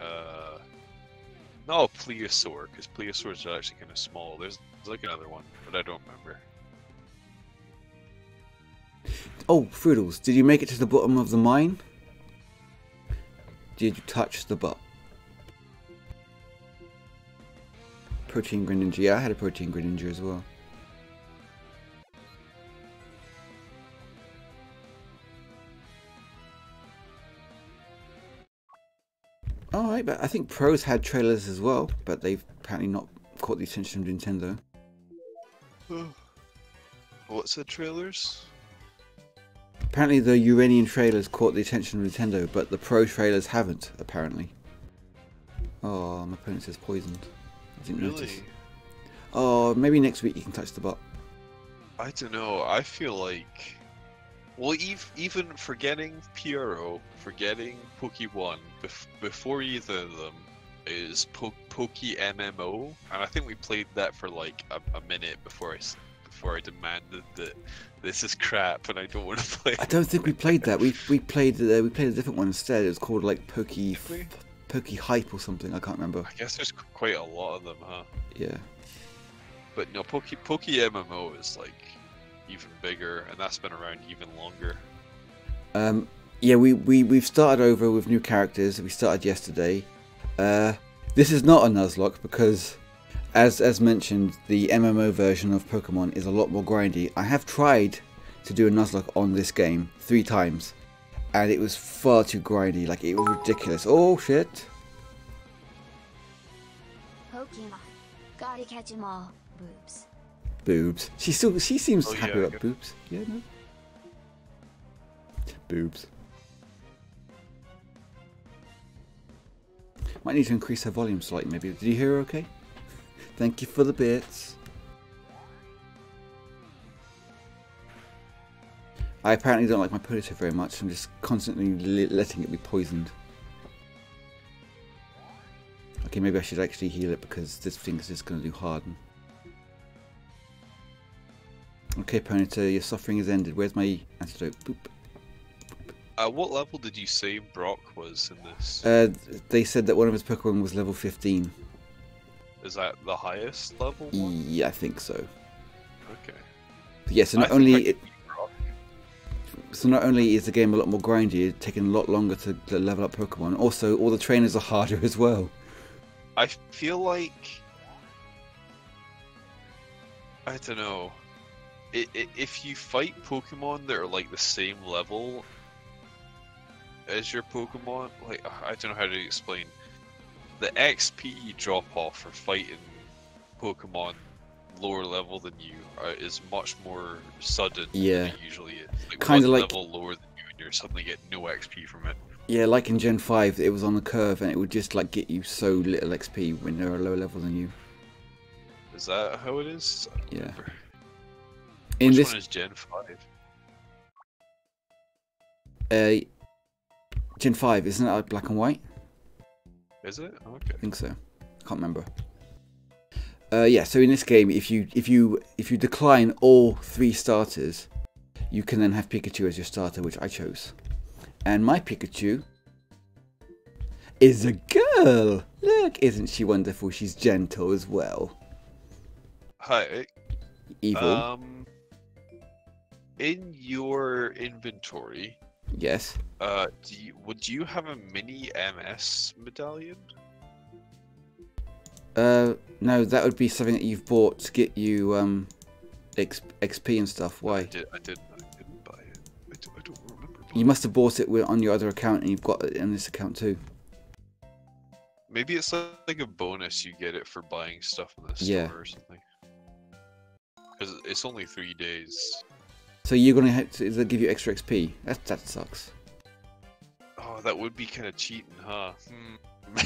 uh, no Plesiosaur because Plesiosaurs are actually kind of small. There's, there's like another one, but I don't remember. Oh, Froodles, did you make it to the bottom of the mine? Did you touch the butt? Protean Greninja. Yeah, I had a Protean Greninja as well. But I think Pros had trailers as well, but they've apparently not caught the attention of Nintendo. What's the trailers? Apparently the Uranium trailers caught the attention of Nintendo, but the Pro trailers haven't, apparently. Oh, my opponent says poisoned. I didn't Really? notice. Oh, maybe next week you can touch the bot. I don't know. I feel like, well, ev- even forgetting Piero, forgetting Pokemon bef- before either of them is po- Poke MMO, and I think we played that for like a, a minute before I before I demanded that this is crap and I don't want to play. I don't think we played that. We we played uh, we played a different one instead. It was called like Pokey we? Pokey Hype or something. I can't remember. I guess there's quite a lot of them, huh? Yeah. But no, Poke Poke MMO is like even bigger, and that's been around even longer. Um, yeah, we, we, we've started over with new characters. We started yesterday. Uh, this is not a Nuzlocke because, as, as mentioned, the MMO version of Pokemon is a lot more grindy. I have tried to do a Nuzlocke on this game three times, and it was far too grindy. Like, it was ridiculous. Oh, shit. Pokemon. Gotta catch 'em all. Boobs. Boobs. She still, she seems Oh, happy yeah, about boobs. Yeah, no? Boobs. Might need to increase her volume slightly, maybe. Did you hear her okay? Thank you for the bits. I apparently don't like my Ponyta very much. I'm just constantly letting it be poisoned. Okay, maybe I should actually heal it because this thing is just going to do harden. Okay, Ponyta, your suffering has ended. Where's my antidote? Boop. Uh, what level did you say Brock was in this? Uh, they said that one of his Pokemon was level 15. Is that the highest level one? Yeah, I think so. Okay. Yeah, so not think only it, could beat Brock. so not only is the game a lot more grindy, it's taking a lot longer to, to level up Pokemon. Also, all the trainers are harder as well. I feel like I don't know. I i if you fight Pokemon that are like the same level as your Pokemon, like I don't know how to explain. The XP drop off for fighting Pokemon lower level than you uh, is much more sudden Yeah. than it usually is. Like Kinda one like- level lower than you, and you're suddenly getting no XP from it. Yeah, like in Gen 5, it was on the curve and it would just like get you so little XP when they're a lower level than you. Is that how it is? Yeah. remember. In Which this, one is Gen Five? uh, Gen 5, isn't it like black and white? Is it? Okay. I think so. Can't remember. Uh, yeah, so in this game, if you if you if you decline all three starters, you can then have Pikachu as your starter, which I chose. And my Pikachu is a girl. Look, isn't she wonderful? She's gentle as well. Hi. Evil, Um. In your inventory, yes. uh, do you, would you have a mini MS medallion? Uh, no, that would be something that you've bought to get you um, X, XP and stuff. I Why? did. I did. I didn't buy it. I don't, I don't remember. You must have bought it on your other account, and you've got it in this account too. Maybe it's like, like a bonus. You get it for buying stuff in the store Yeah. or something. because it's only three days. So you're gonna have to, give you extra XP? That that sucks. Oh, that would be kind of cheating, huh? Hmm.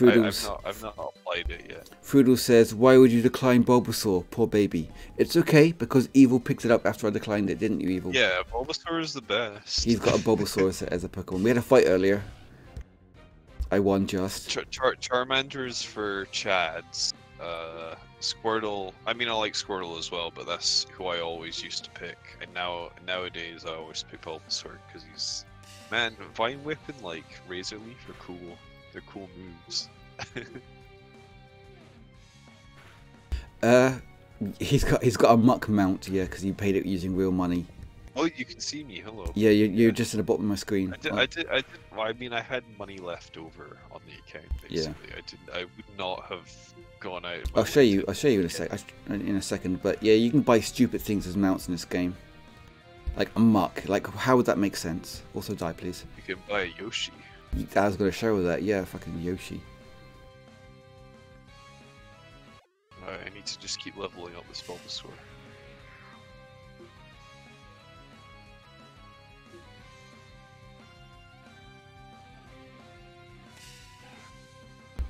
I, I've, not, I've not applied it yet. Froodles says, "Why would you decline Bulbasaur? Poor baby." It's okay because Evil picked it up after I declined it, didn't you, Evil? Yeah, Bulbasaur is the best. He's got a Bulbasaur as, a- as a Pokemon. We had a fight earlier. I won just. Char- Char- Charmander's for Chads. Uh, Squirtle. I mean, I like Squirtle as well, but that's who I always used to pick. And now nowadays, I always pick Bulbasaur because he's man. Vine Whip and like Razor Leaf are cool. They're cool moves. Uh, he's got he's got a Muk mount, yeah, because he paid it using real money. Oh, you can see me. Hello. Yeah, you, you're just at the bottom of my screen. I did, I did, I did. Well, I mean, I had money left over on the account. Yeah. I didn't. I would not have gone out. I'll show you. I'll show you in a sec. In a second. But yeah, you can buy stupid things as mounts in this game, like a Muk. Like how would that make sense? Also die, please. You can buy a Yoshi. I was gonna show that. Yeah, fucking Yoshi. I need to just keep leveling up this Bulbasaur.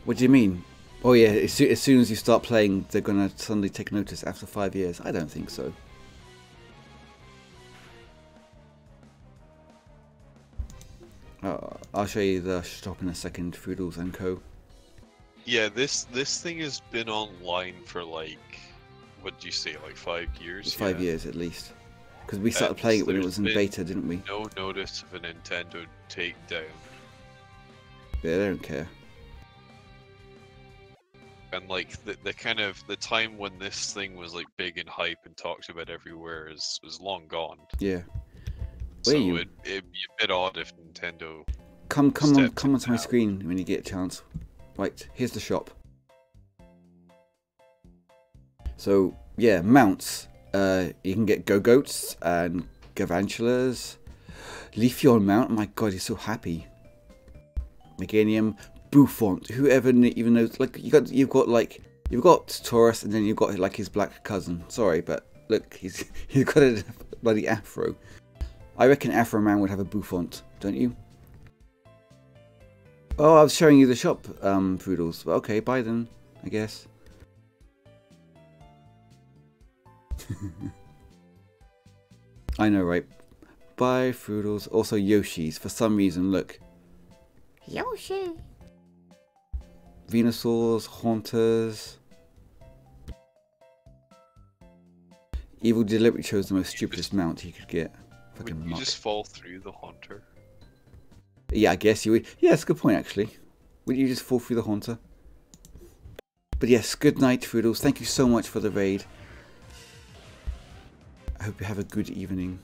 What do you mean? Oh yeah, as, soo- as soon as you start playing, they're gonna suddenly take notice after five years. I don't think so. Uh, I'll show you the shop in a second, Foodles and Co. Yeah, this this thing has been online for like, what did you say, like five years? Five Yeah. years at least. Because we started And playing it when it was in beta, didn't we? No notice of a Nintendo takedown, Yeah, they don't care. And like the the kind of the time when this thing was like big and hype and talked about everywhere is is long gone. Yeah. So Where you? it it'd be a bit odd if Nintendo. Come, come on, come onto my out. screen when you get a chance. Right, here's the shop. So yeah, mounts. Uh, you can get Gogoats and Galvantulas. Leafeon mount. My God, he's so happy. Meganium, Bouffant. Whoever even knows? Like you got, you've got like you've got Tauros, and then you've got like his black cousin. Sorry, but look, he's he's got a bloody afro. I reckon Afro Man would have a Buffon, don't you? Oh, I was showing you the shop, um, Foodles. Well, okay, bye then, I guess. I know, right? Bye, Foodles. Also, Yoshi's. For some reason, look. Yoshi. Venusaurs, Haunters. Evil deliberately chose the most stupidest mount he could get. Fucking Would you Muk. just fall through the Haunter? Yeah, I guess you would. Yeah, that's a good point, actually. Wouldn't you just fall through the Haunter? But yes, good night, Foodles. Thank you so much for the raid. I hope you have a good evening.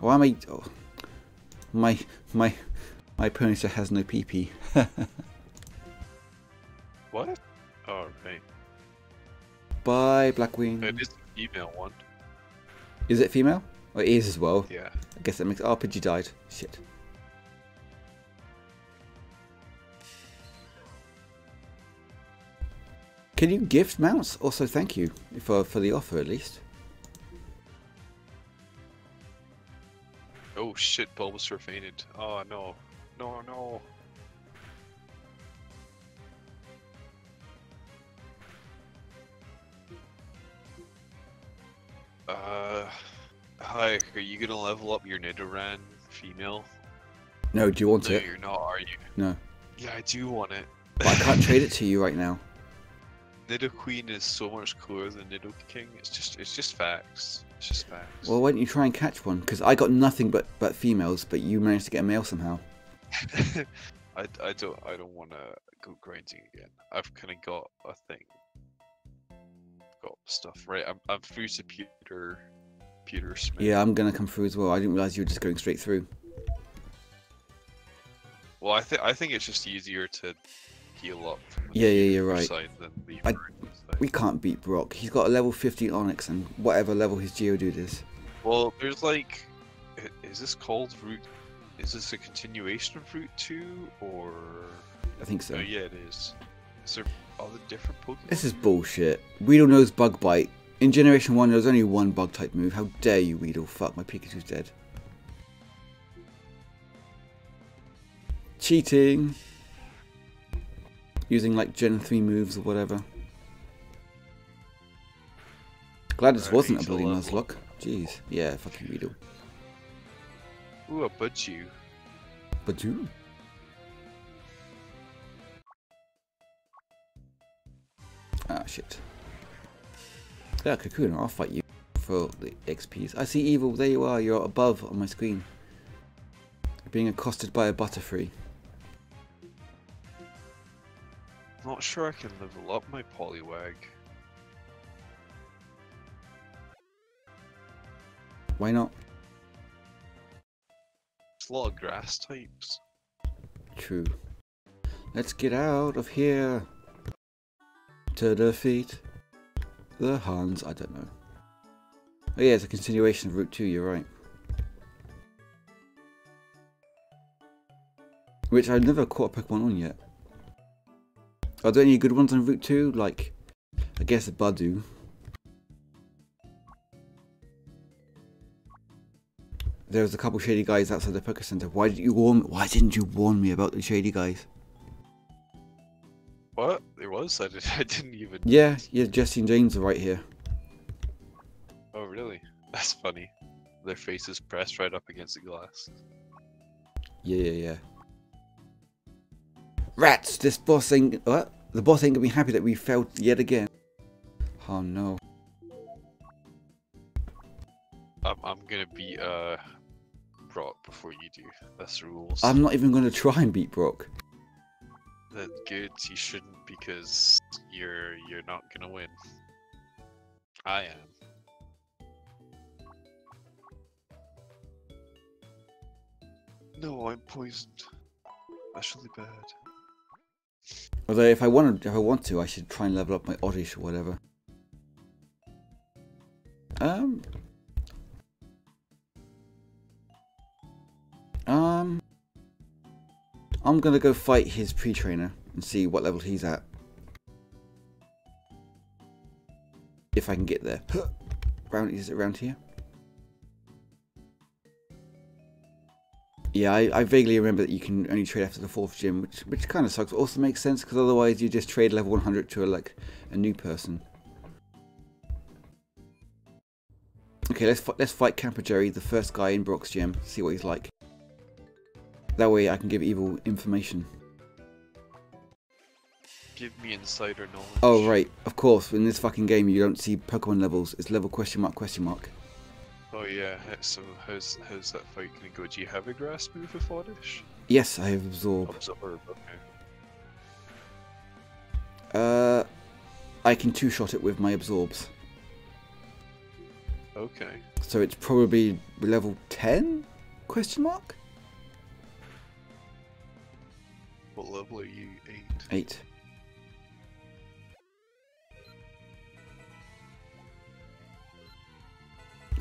Why am I... Oh, my... My... My ponytail has no PP. What? Oh right, Bye, Blackwing. it is a female one. Is it female? Oh, it is as well. Yeah. I guess that makes... Oh, Pidgey died. Shit. Can you gift mounts? Also, thank you for, for the offer, at least. Oh shit, Bulbasaur fainted. Oh no. No, no. Uh, hi, are you gonna level up your Nidoran female? No, do you want No, it? you're not, are you? No. Yeah, I do want it. But I can't trade it to you right now. Nidoqueen is so much cooler than Nidoking. It's just, it's just facts. It's just facts. Well, why don't you try and catch one? Because I got nothing but, but females, but you managed to get a male somehow. I, I don't I don't want to go grinding again. I've kind of got a thing. Got stuff right. I'm I'm through to Pewter Peter Smith. Yeah, I'm going to come through as well. I didn't realize you were just going straight through. Well, I think I think it's just easier to heal up. Yeah, yeah, you're right. Side than the I-. We can't beat Brock. He's got a level 15 Onix and whatever level his Geodude is. Well, there's like, is this called Route? Is this a continuation of Route Two or? I think so. Oh yeah, it is. Is there all the different Pokemon. This is bullshit. Weedle knows Bug Bite. In Generation 1, there was only one Bug type move. How dare you, Weedle? Fuck, my Pikachu's dead. Cheating. Using like Gen 3 moves or whatever. Glad this Right, wasn't a bloody. Nuzlocke. Jeez. Yeah, fucking Weedle. Ooh, a Budgie. But Ah, shit. Yeah, Cocoon, I'll fight you for the XPs. I see evil, there you are, you're above on my screen. Being accosted by a Butterfree. Not sure I can level up my Poliwag. Why not? It's a lot of grass types. True. Let's get out of here. To defeat the Huns. I don't know. Oh yeah, it's a continuation of Route 2, you're right. Which I've never caught a Pokemon on yet. Are there any good ones on Route 2? Like, I guess Badu. There was a couple shady guys outside the Poké Center. Why didn't you warn? me? Why didn't you warn me about the shady guys? What? It was? I, did, I didn't even. Yeah, yeah. Jesse and James are right here. Oh, really? That's funny. Their faces pressed right up against the glass. Yeah, yeah, yeah. Rats! This boss ain't. What? The boss ain't gonna be happy that we failed yet again. Oh no. I'm, I'm gonna beat uh, Brock before you do. That's the rules. I'm not even gonna try and beat Brock. That good. You shouldn't because you're you're not gonna win. I am. No, I'm poisoned. That's really bad. Although if I want, if I want to, I should try and level up my Oddish or whatever. Um. Um. I'm gonna go fight his pre-trainer and see what level he's at. If I can get there. Round is it around here? Yeah, I, I vaguely remember that you can only trade after the fourth gym, which which kind of sucks. Also makes sense because otherwise you just trade level 100 to a, like a new person. Okay, let's let's fight Camper Jerry, the first guy in Brock's gym. See what he's like. That way I can give evil information. Give me insider knowledge. Oh right, of course. In this fucking game, you don't see Pokemon levels. It's level question mark question mark. Oh yeah. So how's how's that fight gonna go? Do you have a grass move with Oddish? Yes, I have absorb. Absorb. Okay. Uh, I can two shot it with my absorbs. Okay. So it's probably level 10? Question mark? What level are you? Eight. 8.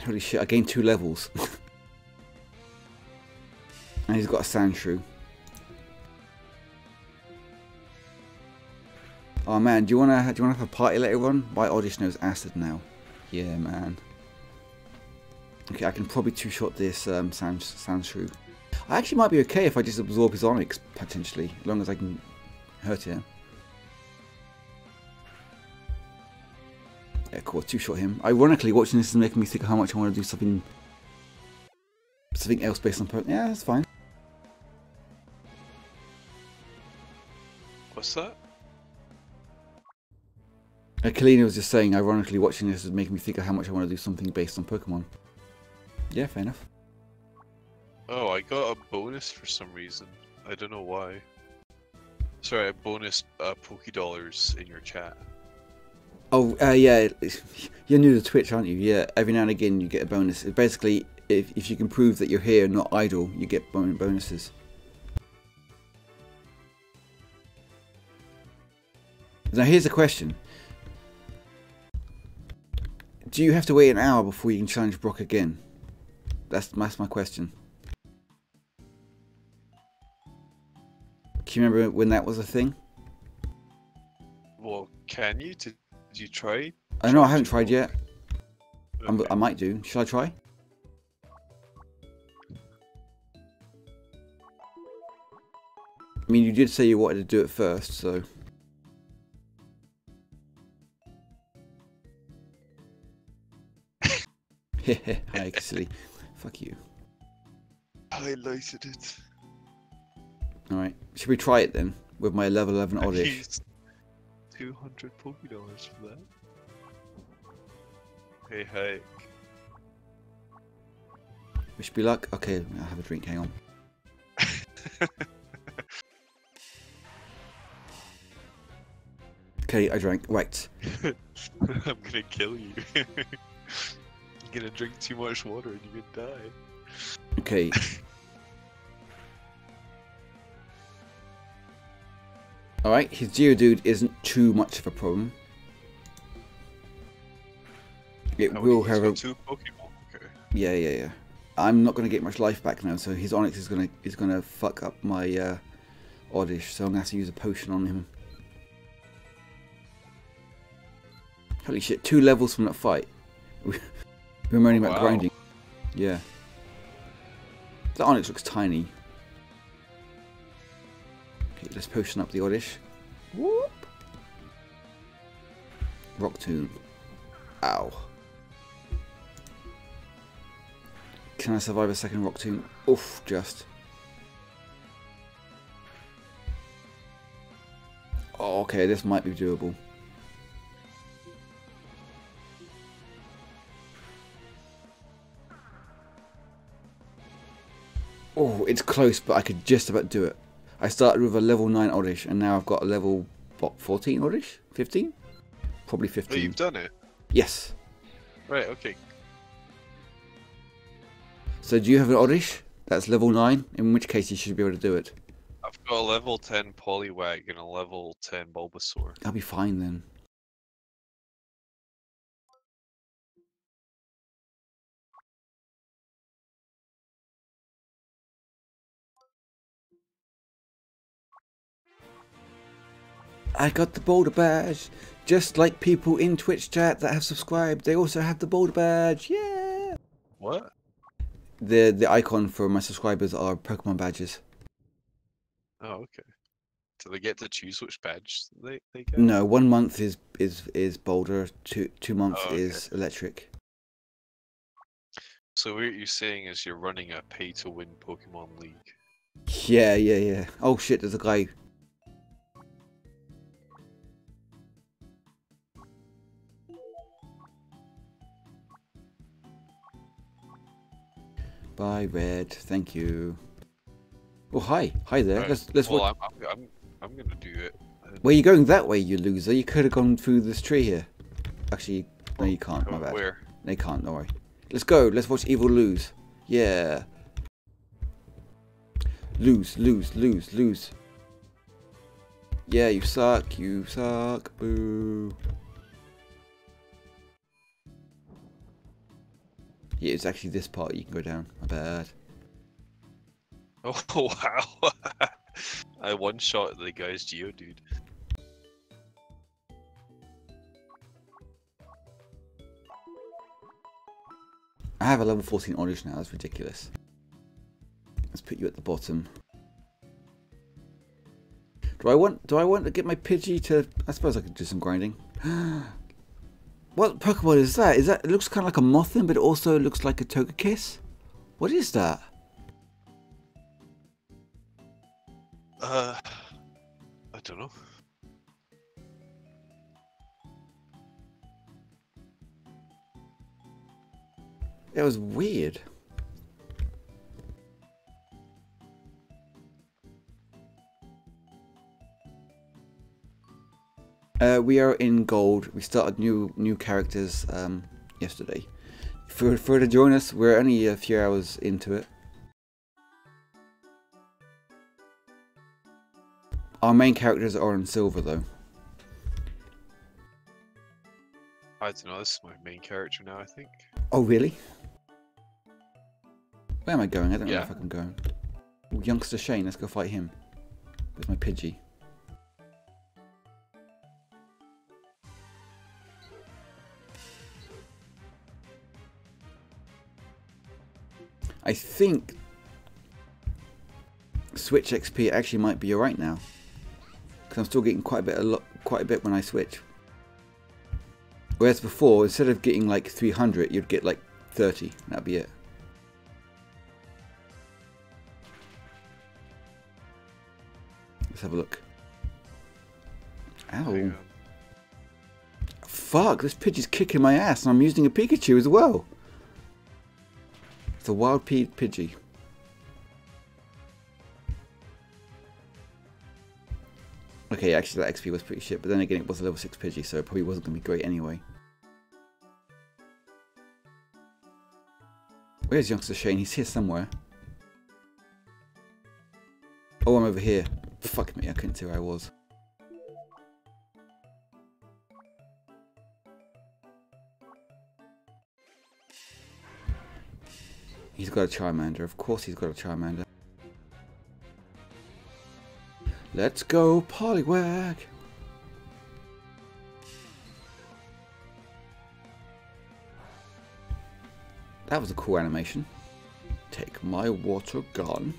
Holy shit, I gained two levels. and he's got a Sandshrew. Oh man, do you wanna do you wanna have a party later on? My Oddish knows acid now. Yeah man. Okay, I can probably two shot this um Sand Sandshrew. I actually might be okay if I just absorb his Onix potentially, as long as I can hurt him. Yeah, cool. Two shot him. Ironically, watching this is making me think of how much I want to do something, something else based on. Po- yeah, that's fine. What's that? Uh, Kalina was just saying, ironically, watching this is making me think of how much I want to do something based on Pokemon. Yeah, fair enough. Oh, I got a bonus for some reason. I don't know why. Sorry, a bonus uh, Poké Dollars in your chat. Oh, uh, yeah, you're new to Twitch, aren't you? Yeah, every now and again you get a bonus. Basically, if, if you can prove that you're here, not idle, you get bon- bonuses. Now, here's a question. Do you have to wait an hour before you can challenge Brock again? That's, that's my question. Can you remember when that was a thing? Well, Can you? Did, did you try? I know I haven't tried yet. Okay. I might do. Shall I try? I mean, you did say you wanted to do it first, so. Hi, silly. Fuck you. highlighted it. Alright. Should we try it then? With my level 11 I oddish. used 200 Pokédollars for that. Hey, hey. Wish me luck. Okay, I'll have a drink. Hang on. Okay, I drank. Right. I'm gonna kill you. you're gonna drink too much water and you're gonna die. Okay. Alright, his Geodude isn't too much of a problem. It Oh, will have a... two Pokemon. Okay. Yeah, yeah, yeah. I'm not going to get much life back now, so his Onix is going to is gonna fuck up my uh, Oddish, so I'm going to have to use a potion on him. Holy shit, two levels from that fight. We were moaning about Wow. grinding. Yeah. The Onix looks tiny. Let's potion up the Oddish. Whoop. Rock Tomb. Ow. Can I survive a second Rock Tomb? Oof, just. Oh, okay, this might be doable. Oh, it's close, but I could just about do it. I started with a level 9 Oddish, and now I've got a level, what, 14 Oddish? 15? Probably Oh, 15. you've done it. Yes. Right. Okay. So do you have an Oddish? That's level 9, in which case you should be able to do it. I've got a level 10 Poliwag and a level 10 Bulbasaur. I'll be fine then. I got the Boulder Badge! Just like people in Twitch chat that have subscribed, they also have the Boulder Badge! Yeah! What? The, the icon for my subscribers are Pokemon badges. Oh, okay. Do they get to choose which badge they, they get? No, one month is is is Boulder, two two months Oh, okay. is Electric. So what you're saying is you're running a pay-to-win Pokemon League. Yeah, yeah, yeah. Oh shit, there's a guy. Bye, Red. Thank you. Oh, hi. Hi there. Right, Let's let's well, watch. I'm, I'm, I'm, I'm gonna do it. Uh, Where are you going that way, you loser? You could have gone through this tree here. Actually, no, you can't. My bad. Where? They can't. Don't worry. Let's go. Let's watch Evil lose. Yeah. Lose, lose, lose, lose. Yeah, you suck. You suck. Boo. Yeah, it's actually this part you can go down. My bad. Oh wow! I one shot the guy's Geodude. I have a level 14 Oddish now. That's ridiculous. Let's put you at the bottom. Do I want? Do I want to get my Pidgey to? I suppose I could do some grinding. what Pokemon is that? Is that? It looks kind of like a Mothim, but it also looks like a Togekiss. What is that? Uh, I don't know. It was weird. Uh, we are in gold. We started new new characters um, yesterday. For for to join us, we're only a few hours into it. Our main characters are in silver though. I don't know. This is my main character now. I think. Oh really? Where am I going? I don't know if I'm going. Ooh, youngster Shane, let's go fight him. With my Pidgey. Think Switch XP actually might be alright now. Because I'm still getting quite a bit, a lot, quite a bit when I switch. Whereas before, instead of getting like 300, you'd get like 30. That'd be it. Let's have a look. Ow. Fuck, this Pidgey's kicking my ass and I'm using a Pikachu as well. A wild Pidgey. Okay, actually that XP was pretty shit, but then again it was a level 6 Pidgey, so it probably wasn't going to be great anyway. Where's youngster Shane? He's here somewhere. Oh, I'm over here. Fuck me, I couldn't see where I was. He's got a Charmander. Of course he's got a Charmander. Let's go, Poliwag! That was a cool animation. Take my water gun.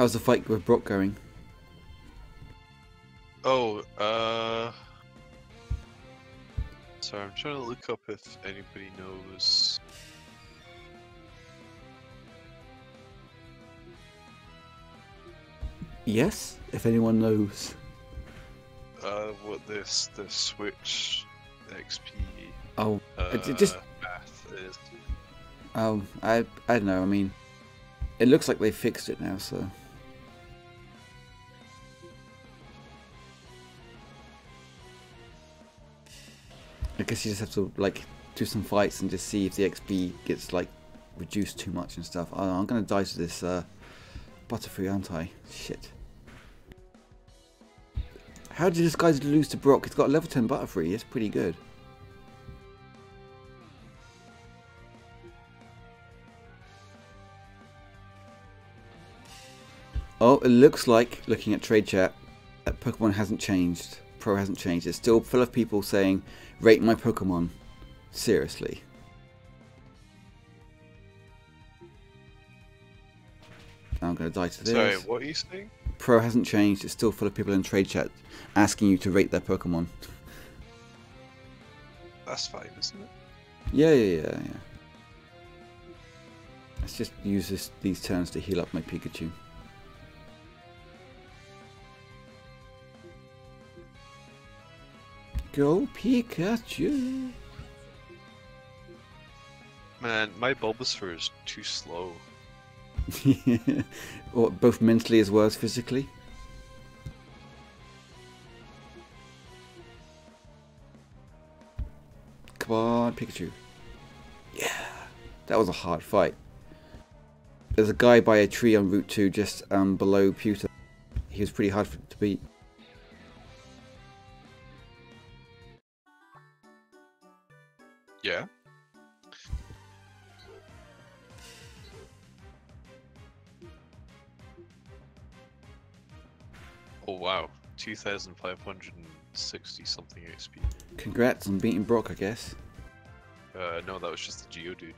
How's the fight with Brock going? Oh, uh. Sorry, I'm trying to look up if anybody knows. Yes, if anyone knows. Uh, what this the Switch XP Oh, uh, just is. um, I I don't know. I mean, it looks like they fixed it now, so. Guess you just have to like do some fights and just see if the XP gets like reduced too much and stuff. Oh, I'm gonna die to this uh, Butterfree, aren't I? Shit. How did this guy lose to Brock? He's got level 10 Butterfree. It's pretty good. Oh, it looks like, looking at trade chat, that Pokemon hasn't changed. Pro hasn't changed. It's still full of people saying, rate my Pokemon. Seriously. I'm going to die to this. Sorry, what are you saying? Pro hasn't changed. It's still full of people in trade chat asking you to rate their Pokemon. That's fine, isn't it? Yeah, yeah, yeah, yeah. Let's just use this, these turns to heal up my Pikachu. Go Pikachu! Man, my Bulbasaur is too slow. or both mentally as well as physically. Come on, Pikachu. Yeah, that was a hard fight. There's a guy by a tree on Route 2 just um, below Pewter. He was pretty hard for, to beat. Yeah. Oh wow, 2,560 something XP. Congrats on beating Brock, I guess. Uh, no, that was just the Geodude.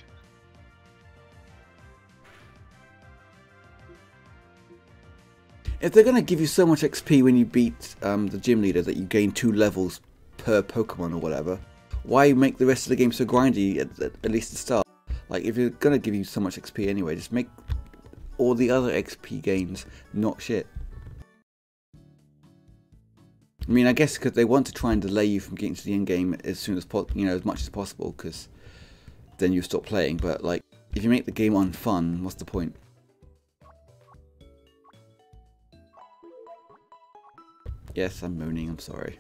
If they're going to give you so much XP when you beat um, the gym leader that you gain two levels per Pokemon or whatever, why make the rest of the game so grindy at, at, at least the start? Like, if you're to give you so much XP anyway, just make all the other XP gains not shit. I mean, I guess because they want to try and delay you from getting to the end game as soon as po- you know as much as possible, because then you stop playing. But like, if you make the game unfun, what's the point? Yes, I'm moaning. I'm sorry.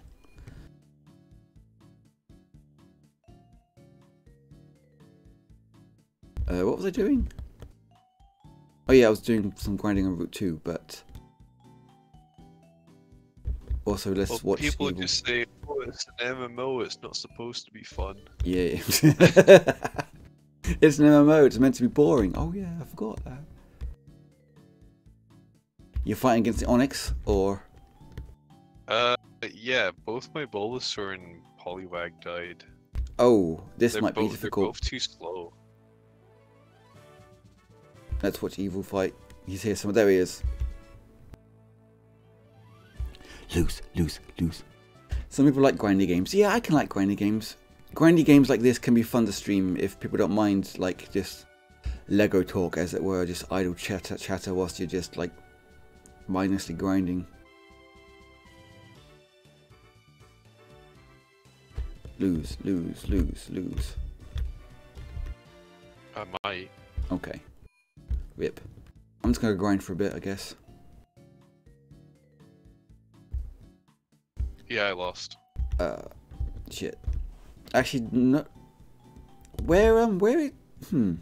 Uh, what was I doing? Oh yeah, I was doing some grinding on Route 2, but also let's Well, watch people Evil- just say, "Oh, it's an MMO. It's not supposed to be fun." Yeah. it's an MMO. It's meant to be boring. Oh yeah, I forgot that. You're fighting against the Onix, or Uh, yeah, both my Bulbasaur and Poliwag died. oh, this they're might both, be They're difficult. both too slow. Let's watch Evil fight. He's here somewhere. There he is. Lose, lose, lose. Some people like grindy games. Yeah, I can like grindy games. Grindy games like this can be fun to stream if people don't mind, like, just Lego talk, as it were, just idle chatter, chatter whilst you're just, like, mindlessly grinding. Lose, lose, lose, lose. I might. Okay. Rip. I'm just gonna grind for a bit, I guess. Yeah, I lost. Uh, shit. Actually, no. Where um, where? It, hmm.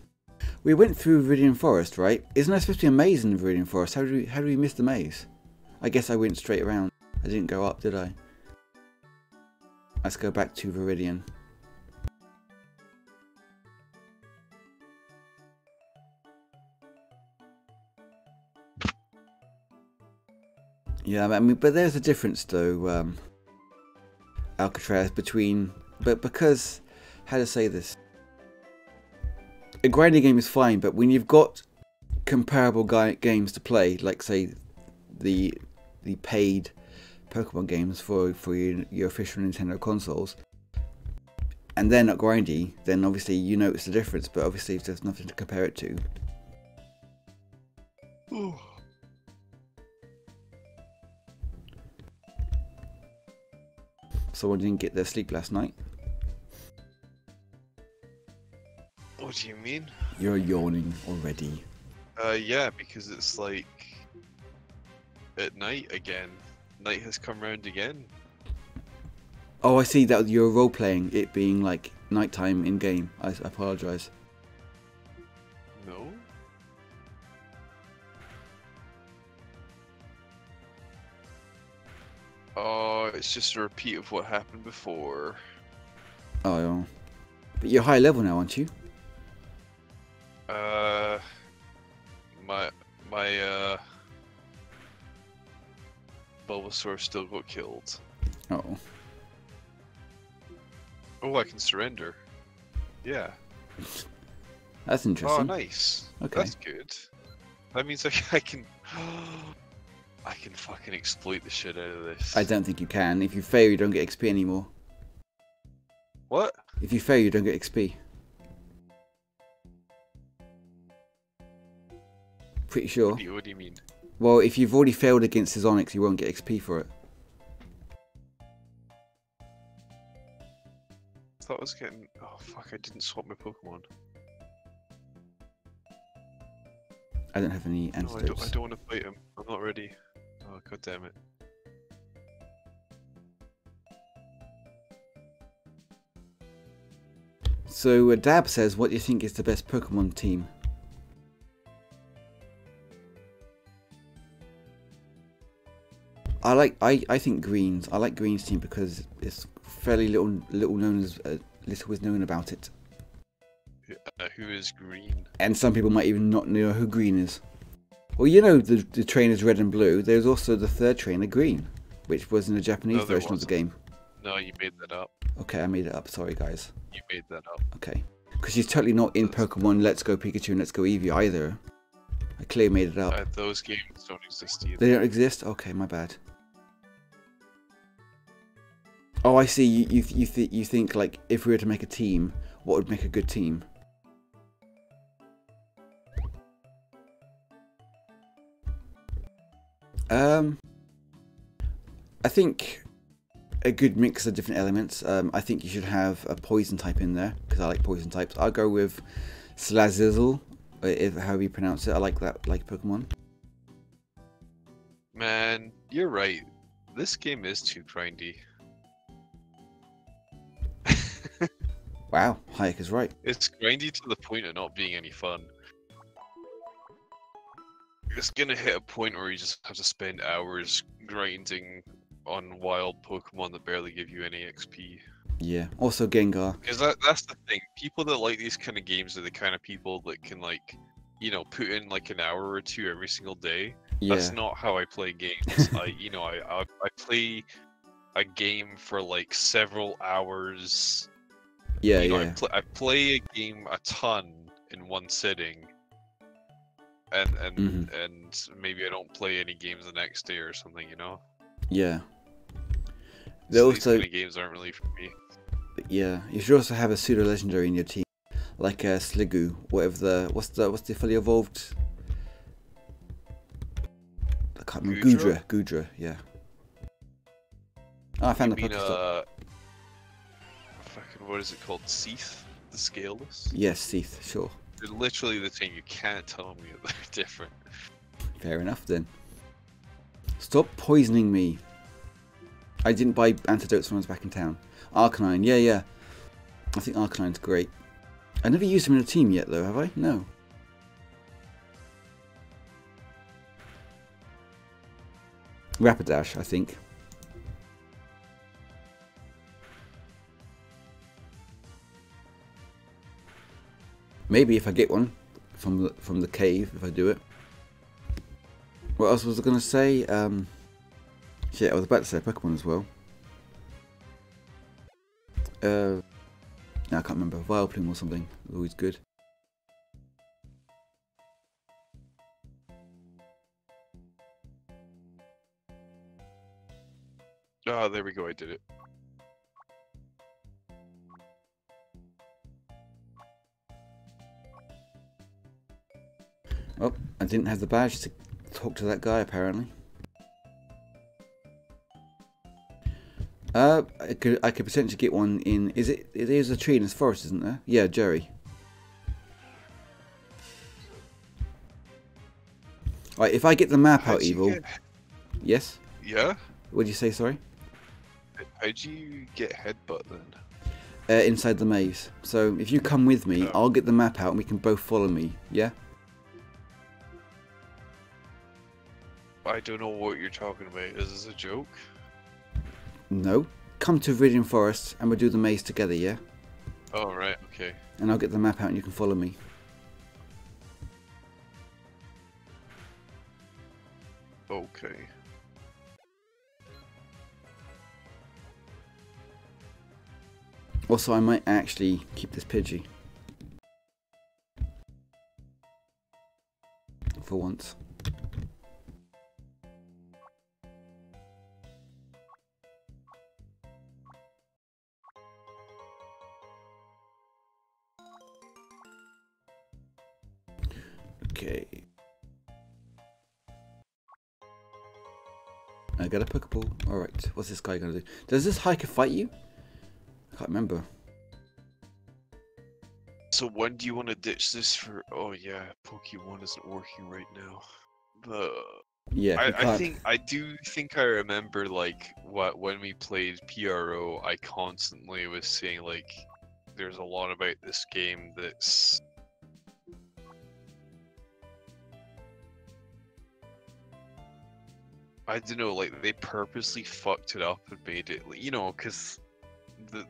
We went through Viridian Forest, right? Isn't that supposed to be a maze in Viridian Forest? How did we how did we miss the maze? I guess I went straight around. I didn't go up, did I? Let's go back to Viridian. Yeah, I mean, but there's a difference though, um, Alcatraz, between, but because, how to say this? A grinding game is fine, but when you've got comparable games to play, like say the the paid Pokemon games for for your, your official Nintendo consoles, and they're not grindy, then obviously you notice the difference. But obviously, if there's nothing to compare it to, someone didn't get their sleep last night. What do you mean? You're yawning already. Uh, yeah, because it's like at night again. Night has come round again. Oh, I see that you're role playing it being like nighttime in game. I, I apologize. No. Oh, it's just a repeat of what happened before. Oh, yeah. but you're high level now, aren't you? Uh, my my uh, Bulbasaur still got killed. Oh, Oh, I can surrender. Yeah. that's interesting. Oh, nice. Okay. That's good. That means I, I can. I can fucking exploit the shit out of this. I don't think you can. If you fail, you don't get XP anymore. What? If you fail, you don't get XP. Pretty sure. What do you, what do you mean? Well, if you've already failed against his Onix, you won't get XP for it. I thought I was getting. Oh fuck! I didn't swap my Pokemon. I don't have any No, I don't. I don't want to fight him. I'm not ready. God damn it! So, uh, Dab says, what do you think is the best Pokemon team? I like I, I think greens. I like greens team because it's fairly little little known as uh, little is known about it, Uh, who is green? and some people might even not know who green is. Well, you know the the train is red and blue. There's also the third train, the green, which was in the Japanese No, version of the game. No, you made that up. Okay, I made it up. Sorry, guys. You made that up. Okay, because she's totally not in Pokemon Let's Go Pikachu and Let's Go Eevee either. I clearly made it up. Uh, those games don't exist either. They don't exist. Okay, my bad. Oh, I see. You you you, th- you think like if we were to make a team, what would make a good team? Um, I think a good mix of different elements. Um, I think you should have a poison type in there because I like poison types. I'll go with Slazizzle, if however you pronounce it. I like that like Pokemon. Man, you're right. This game is too grindy. Wow, Heiach is right. It's grindy to the point of not being any fun. It's gonna hit a point where you just have to spend hours grinding on wild Pokemon that barely give you any XP. Yeah. Also Gengar. Because that, that's the thing. People that like these kind of games are the kind of people that can like, you know, put in like an hour or two every single day Yeah. That's not how I play games. I, you know, I, I I play a game for like several hours. yeah, you know, yeah. I, pl- I play a game a ton in one sitting, and and Mhm. and maybe I don't play any games the next day or something. You know. Yeah. They So also, of games aren't really for me. yeah, you should also have a pseudo legendary in your team, like a Sliggoo, whatever the what's the what's the fully evolved. I can't remember. Goodra, Goodra? Goodra, yeah. Oh, I found you the mean Pokestop. uh, fucking what is it called? Seath, the scaleless. Yes, Seath, sure. They're literally the same. You can't tell me that they're different. Fair enough then. Stop poisoning me. I didn't buy antidotes when I was back in town. Arcanine, yeah, yeah. I think Arcanine's great. I never used him in a team yet, though, have I? No. Rapidash, I think. Maybe if I get one from the from the cave, if I do it. What else was I going to say? Um, shit, I was about to say a Pokemon as well. Uh, I can't remember. Vileplume or something. Always good. Oh, there we go. I did it. Oh, I didn't have the badge to talk to that guy apparently. Uh, I could I could potentially get one in. Is it? It is a tree in this forest, isn't there? Yeah, Jerry. Right, if I get the map How'd out, evil. get- Yes. Yeah. What did you say? Sorry. How'd you get headbutt then? Uh, inside the maze. So if you come with me, Oh. I'll get the map out and we can both follow me. Yeah. I don't know what you're talking about. Is this a joke? No. Come to Viridian Forest and we'll do the maze together. Yeah. Oh right. Okay. And I'll get the map out and you can follow me. Okay. Also, I might actually keep this Pidgey. For once. Okay. I got a Pokeball. Alright, what's this guy gonna do? Does this hiker fight you? I can't remember. So when do you want to ditch this for? Oh yeah, Pokemon isn't working right now. But Yeah, I, I think I do think I remember like what when we played PRO, I constantly was saying like there's a lot about this game that's I don't know, like they purposely fucked it up and made it, you know, because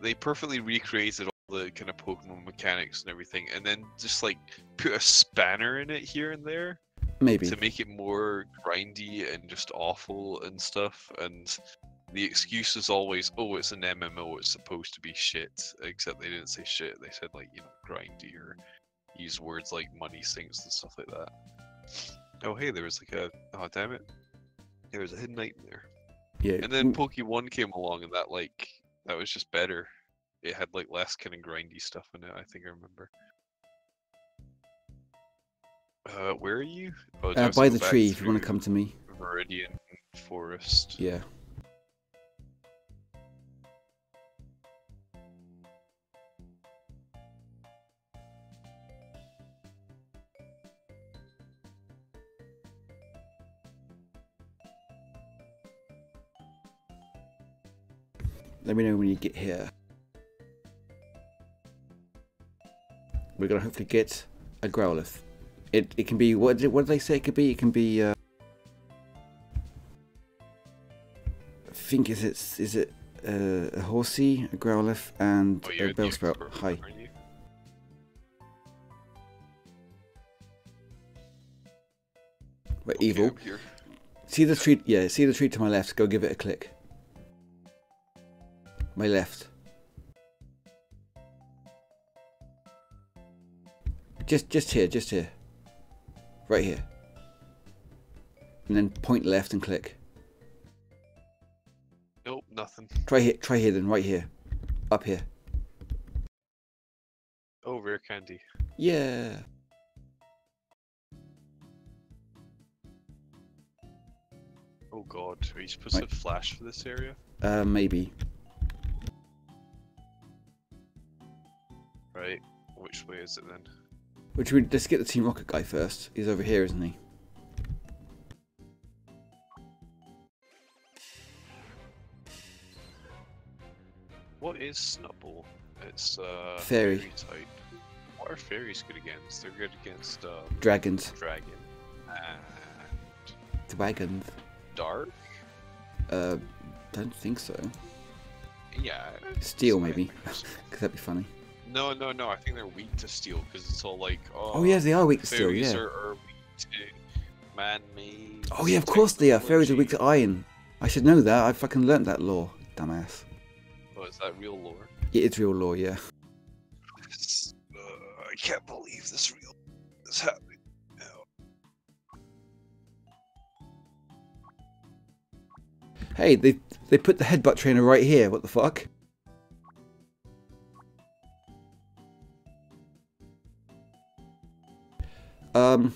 they perfectly recreated all the kind of Pokemon mechanics and everything, and then just like put a spanner in it here and there maybe. to make it more grindy and just awful and stuff. And the excuse is always, oh, it's an MMO, it's supposed to be shit. Except they didn't say shit, they said like, you know, grindy or use words like money sinks and stuff like that. Oh, hey, there was like a, oh, damn it. There was a hidden there. Yeah. And then mm, One came along and that like, that was just better. It had like less kind of grindy stuff in it, I think I remember. Uh, where are you? Oh, uh, by the tree, if you want to come to me. Viridian Forest. Yeah. Me know when you get here. We're gonna hopefully get a Growlithe. It it can be what did, what did they say it could be? It can be. Uh, I think is it is it uh, a horsey, a Growlithe, and Oh, a Bellsprout. Hi. But Okay, evil. See the tree? Yeah, see the tree to my left. Go give it a click. My left. Just, just here, just here. Right here. And then point left and click. Nope, nothing. Try here, try here then, right here. Up here. Oh, rare candy. Yeah. Oh god, are you supposed Right. to flash for this area? Uh, maybe. Right. Which way is it then? Which we let's get the Team Rocket guy first. He's over here, isn't he? What is Snubbull? It's uh Fairy. type. What are fairies good against? They're good against um, Dragons. dragon and Dragons. dark. Uh, don't think so. Yeah. Steel, maybe. Because that'd be funny. No, no, no. I think they're weak to steel because it's all like oh. Oh, yeah, they are weak to steel, yeah. are, are weak to man-made. Oh yeah, of course they are. Fairies are weak to iron. I should know that. I fucking learnt that law, dumbass. Oh, is that real lore? Yeah, It is real law, yeah. Uh, I can't believe this real is happening now. Hey, they they put the headbutt trainer right here. What the fuck? Um,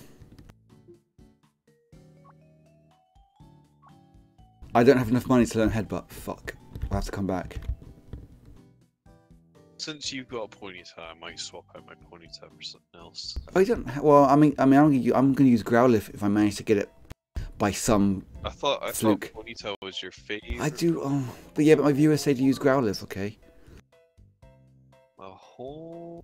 I don't have enough money to learn headbutt. Fuck. I'll have to come back. Since you've got a Ponyta, I might swap out my Ponyta for something else. I don't. Well, I mean, I mean, I'm gonna, u- I'm gonna use Growlithe if I manage to get it by some. I thought I Fluke. thought Ponyta was your favorite. I do. Oh, but yeah, but my viewers say to use Growlithe. Okay. A whole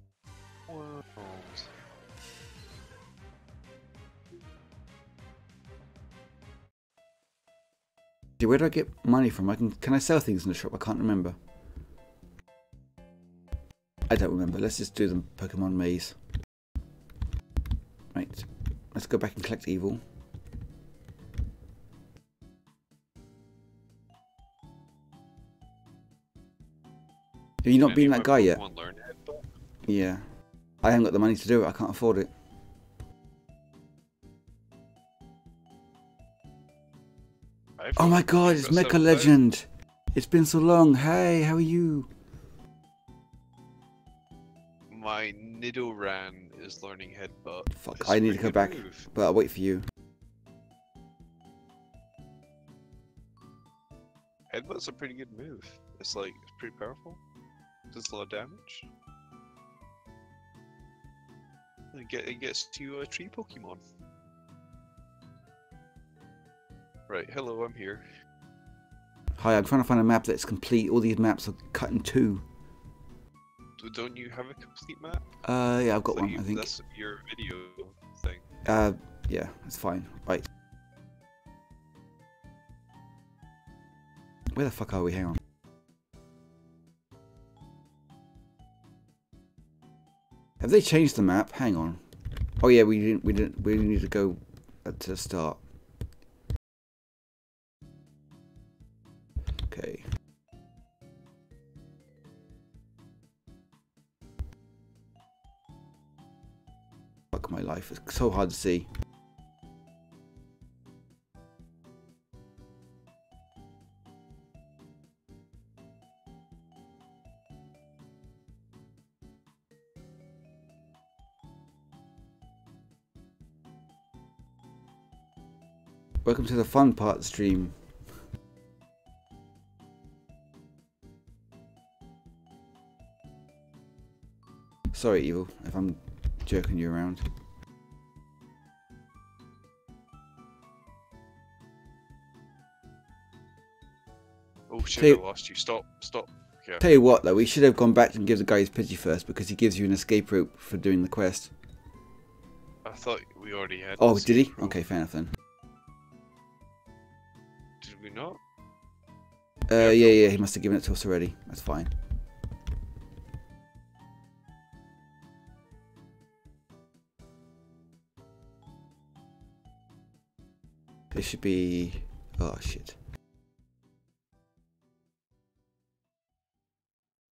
Where do I get money from? I can. Can I sell things in the shop? I can't remember. I don't remember. Let's just do the Pokemon maze. Right. Let's go back and collect evil. Have you not Any been that guy yet? Headbutt? Yeah. I haven't got the money to do it. I can't afford it. Oh my god, I've Mecha 7,000. Legend! It's been so long. Hey, how are you? My Nidoran is learning headbutt. Fuck, It's I need to go back. move. But I'll wait for you. Headbutt's a pretty good move. It's like it's pretty powerful. Does a lot of damage. And It, get, it gets to a tree Pokemon. Right, hello, I'm here. Hi, I'm trying to find a map that's complete. All these maps are cut in two. Don't you have a complete map? Uh, yeah, I've got That one, you- I think. That's your video thing. Uh, yeah, it's fine. Right. Where the fuck are we? Hang on. Have they changed the map? Hang on. Oh yeah, we didn't. We didn't. We need to go uh, to the start. Okay. Fuck my life. It's so hard to see. Welcome to the fun part stream. Sorry, Evil, if I'm jerking you around. Oh shit, Hey- I lost you. Stop, stop. Okay. Tell you what, though, we should have gone back and give the guy his pity first because he gives you an escape route for doing the quest. I thought we already had. Oh, did he? Okay, fair enough then. Did we not? Uh, yeah, yeah, he must have given it to us already. That's fine. Should be. Oh shit.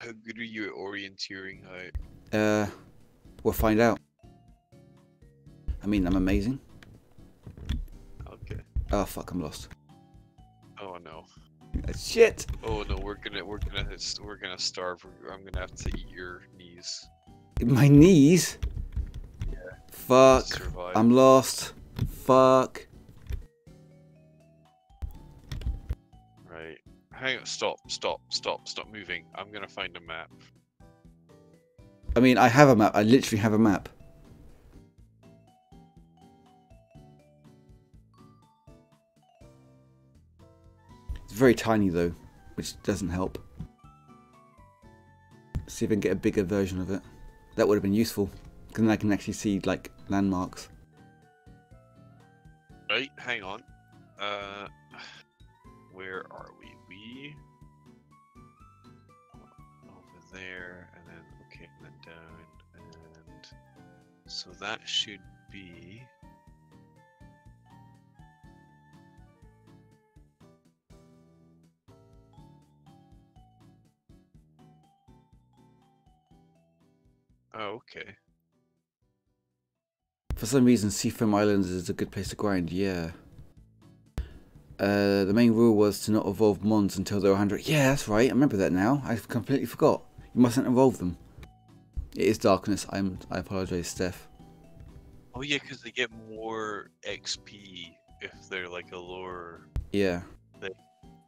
How good are you at orienteering? I Uh, we'll find out. I mean, I'm amazing. okay. Oh fuck, I'm lost. Oh no. Uh, Shit. Oh no, we're gonna we're gonna we're gonna starve. I'm gonna have to eat your knees. My knees. to Fuck. I'm lost. Fuck. Hang on. Stop. Stop. Stop. Stop moving. I'm gonna find a map. I mean, I have a map. I literally have a map. It's very tiny though, which doesn't help. See if I can get a bigger version of it. That would have been useful, because then I can actually see like landmarks. Right. Hang on. Uh, where are? We there, and then okay, and then down, and so that should be. Oh, okay. For some reason, Seafoam Islands is a good place to grind. Yeah. Uh, the main rule was to not evolve mons until they were 100. Yeah, that's right. I remember that now. I completely forgot. You mustn't involve them. It is darkness. I'm. I apologize, Steph. Oh yeah, because they get more XP if they're like a lower. Yeah.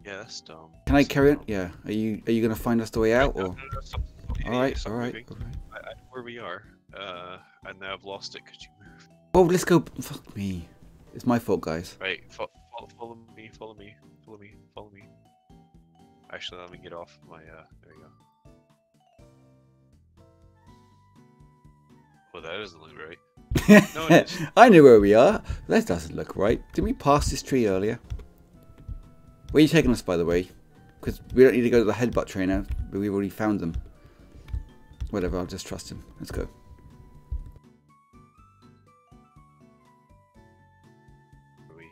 Yeah, that's dumb. Can I carry on? dumb. Yeah. Are you Are you gonna find us the way out No, or? no, no, stop, stop, yeah, All yeah, right. All right. moving. All right. I, I know where we are. Uh, and now I've lost it because you moved. Oh, let's go. Fuck me. It's my fault, guys. Right, fo- follow, follow me, follow me, follow me, follow me. Actually, let me get off my. Uh, there we go. Well, that doesn't look right. No. I know where we are. That doesn't look right. Did we pass this tree earlier? Where are you taking us, by the way? Because we don't need to go to the headbutt trainer, but we've already found them. Whatever, I'll just trust him. Let's go. Where are we?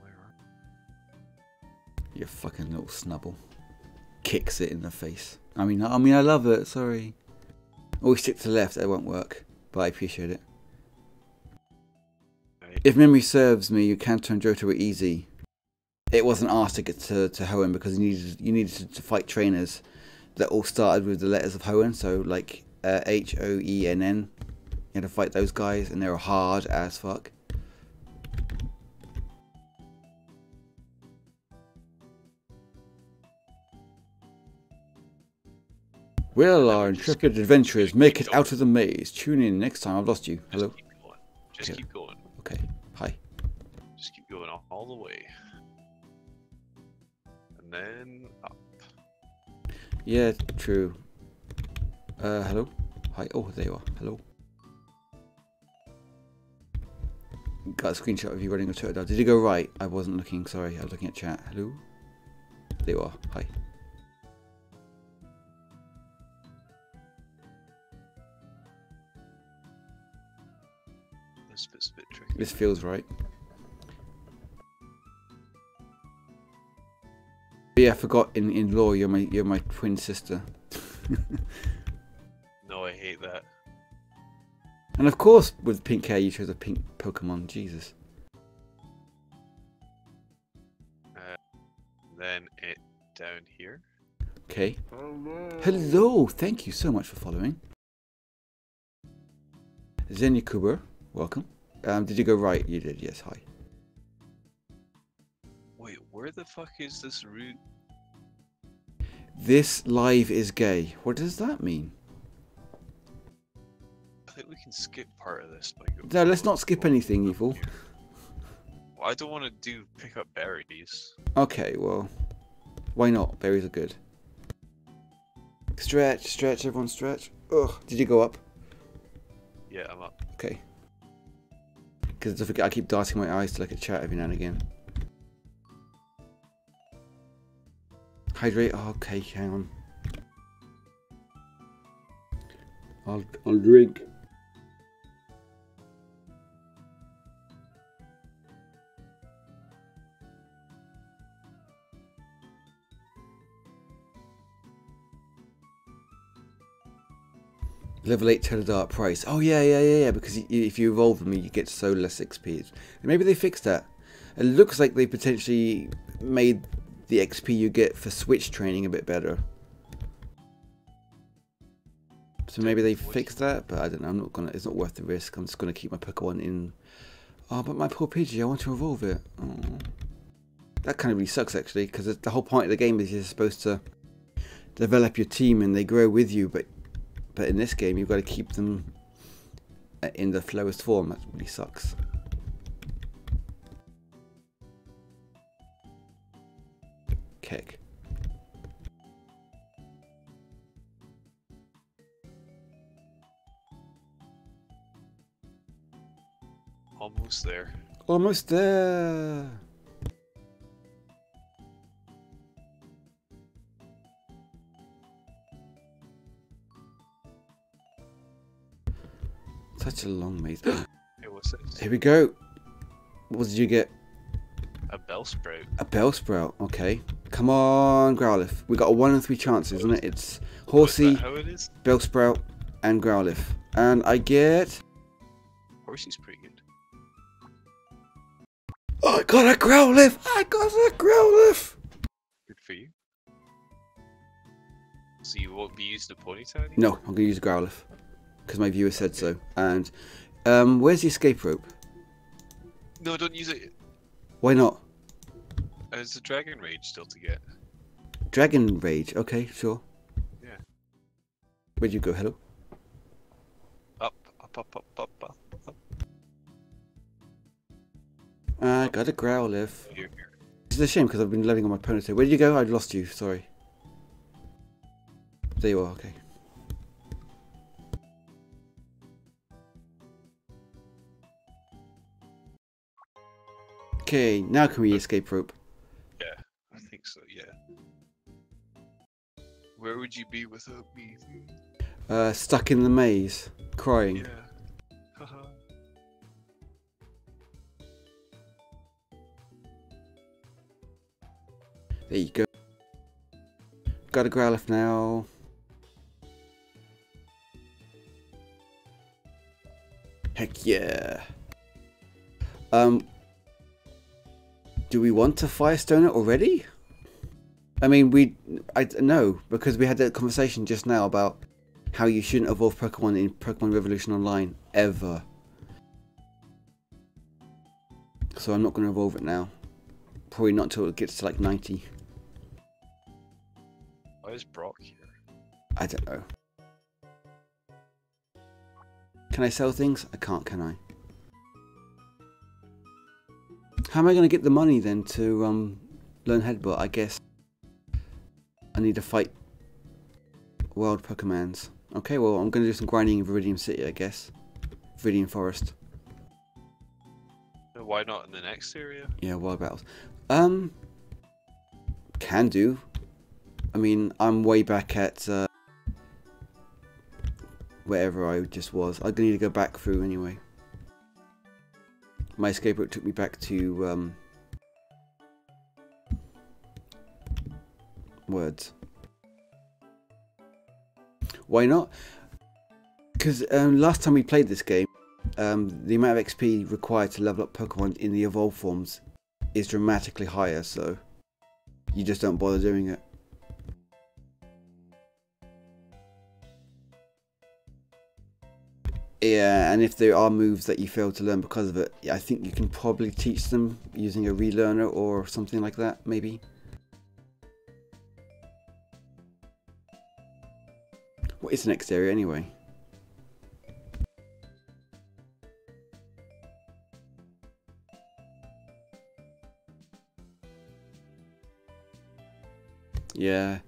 Where are? You fucking little Snubbull. Kicks it in the face. I mean, I mean, I love it. Sorry. Always stick to the left. That won't work, but I appreciate it. Right. If memory serves me, you Kanto and Johto were easy. It wasn't asked to get to, to Hoenn because you needed you needed to, to fight trainers that all started with the letters of Hoenn, so like uh, H O E N N. You had to fight those guys, and they were hard as fuck. Will our intrepid adventurers make it out of the maze? Tune in next time. I've lost you. Just Hello. keep going. Just Okay. keep going. Okay. Hi. Just keep going all, all the way. And then up. Yeah, true. Uh, hello? Hi. Oh, there you are. Hello. Got a screenshot of you running a turtle. Did it go right? I wasn't looking. Sorry, I was looking at chat. Hello? There you are. Hi. This feels right. But yeah, I forgot in, in law you're my you're my twin sister. No, I hate that. And of course with pink hair you chose a pink Pokemon. Jesus. Then it down here. Okay. Hello, Hello. thank you so much for following. Zenya Kuber, welcome. Um, did you go right? You did, yes, hi. Wait, where the fuck is this route? This live is gay. What does that mean? I think we can skip part of this by going. No, let's not skip anything, Evil. Well, I don't want to do pick up berries. Okay, well, why not? Berries are good. Stretch, stretch, everyone stretch. Ugh, did you go up? Yeah, I'm up. Okay. Because I forget, I keep darting my eyes to look at chat every now and again. Hydrate. Okay, hang on. I'll I'll drink. Level 8 Teledart price. Oh, yeah, yeah, yeah, yeah. Because if you evolve them, you get so less XP. Maybe they fixed that. It looks like they potentially made the XP you get for Switch training a bit better. So maybe they fixed that, but I don't know. I'm not gonna. It's not worth the risk. I'm just gonna keep my Pokemon in. Oh, but my poor Pidgey, I want to evolve it. That kind of really sucks actually, because the whole point of the game is you're supposed to develop your team and they grow with you, but but in this game you've got to keep them uh, in the lowest form. That really sucks. Kick. Almost there. Almost there. Such a long maze. Hey, what's this? Here we go. What did you get? A Bellsprout. A Bellsprout. Okay. Come on, Growlithe. We got a one in three chance, isn't it? It's Horsey, it is? Bellsprout, and Growlithe. And I get. Horsey's pretty good. I got a Growlithe! I got a Growlithe! Good for you. So you won't be using the Ponyta anymore? No, I'm going to use Growlithe. Because my viewer said so. And. Um, where's the escape rope? No, don't use it. Why not? There's a Dragon Rage still to get. Dragon Rage. Okay, sure. Yeah. Where'd you go? Hello? Up, up, up, up, up, up, up. I got a Growlithe. Here, here. It's a shame because I've been leveling on my Ponyta. Where did you go? I lost you. Sorry. There you are. Okay. Okay, now can we escape rope? Yeah, I think so, yeah. Where would you be without me? Uh, stuck in the maze, crying. Yeah. Haha. There you go. Got a Growlithe now. Heck yeah. Um, do we want to Firestone it already? I mean, we, I no, because we had that conversation just now about how you shouldn't evolve Pokemon in Pokemon Revolution Online ever. So I'm not going to evolve it now. Probably not until it gets to like 90. Why is Brock here? I don't know. Can I sell things? I can't, can I? How am I going to get the money then to um, learn Headbutt? I guess I need to fight wild Pokemons. Okay, well, I'm going to do some grinding in Viridian City, I guess. Viridian Forest. Why not in the next area? Yeah, wild battles. Um, can do. I mean, I'm way back at uh, wherever I just was. I'm gonna need to go back through anyway. My escape route took me back to um, words. Why not? Because um, last time we played this game, um, the amount of XP required to level up Pokemon in the evolved forms is dramatically higher, so you just don't bother doing it. Yeah, and if there are moves that you fail to learn because of it, I think you can probably teach them using a relearner or something like that, maybe. What is the next area anyway? Yeah.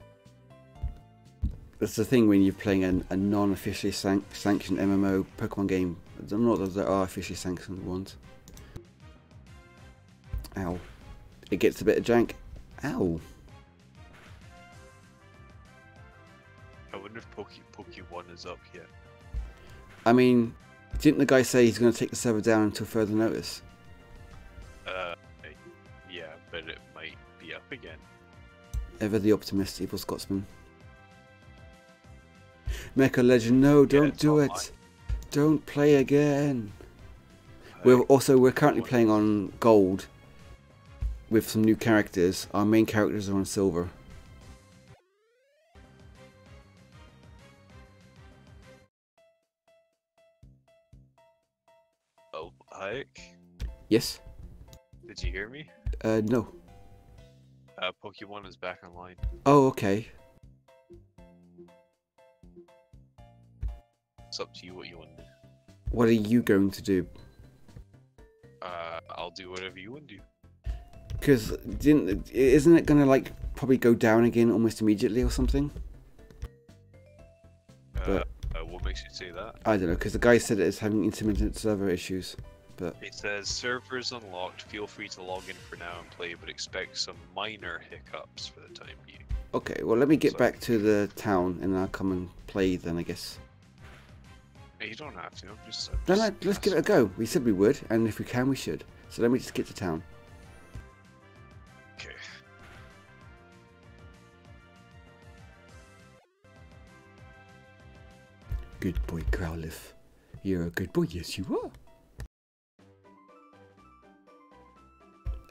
That's the thing when you're playing a, a non-officially san- sanctioned MMO Pokemon game. Not that there are officially sanctioned ones. Ow. It gets a bit of jank. Ow. I wonder if Poke Pokemon is up yet. I mean, didn't the guy say he's going to take the server down until further notice? Uh, yeah, but it might be up again. Ever the optimist, evil Scotsman. Mecha Legend, no, don't do it. Don't play again. We're also we're currently playing on gold with some new characters. Our main characters are on silver. Oh, Heiach, Yes? did you hear me? Uh, no. Uh, Pokemon is back online. Oh, okay. It's up to you what you want to do. What are you going to do? Uh, I'll do whatever you want to do. Because didn't isn't it gonna like probably go down again almost immediately or something? Uh, But- uh, what makes you say that? I don't know. Because the guy said it's having intermittent server issues. But it says servers unlocked. Feel free to log in for now and play, but expect some minor hiccups for the time being. Okay, well let me get So- back to the town and I'll come and play then I guess. You don't have to. I'm just. I'm no, just let's give it a go. We said we would, and if we can, we should. So let me just get to town. Okay. Good boy, Growlithe. You're a good boy. Yes, you are.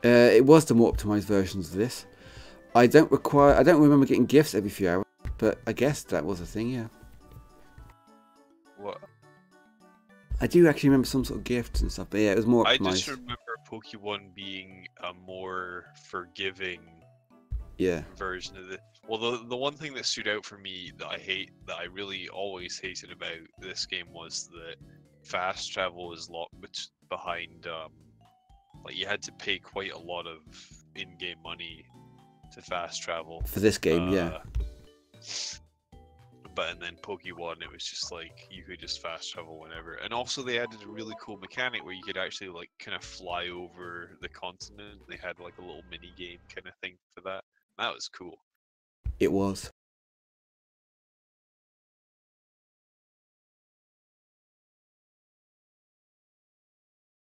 Uh, it was the more optimized versions of this. I don't require. I don't remember getting gifts every few hours, but I guess that was a thing. Yeah, I do actually remember some sort of gifts and stuff. But yeah, it was more I optimized. just remember Pokemon being a more forgiving Yeah, version of the. Well, the the one thing that stood out for me that I hate, that I really always hated about this game was that fast travel is locked behind. Um, like you had to pay quite a lot of in-game money to fast travel. for this game. yeah, Uh, But and then Pokemon, it was just like you could just fast travel whenever. And also they added a really cool mechanic where you could actually like kind of fly over the continent. They had like a little mini game kind of thing for that. That was cool. it was.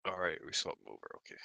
All right, we swapped 'em over. Okay.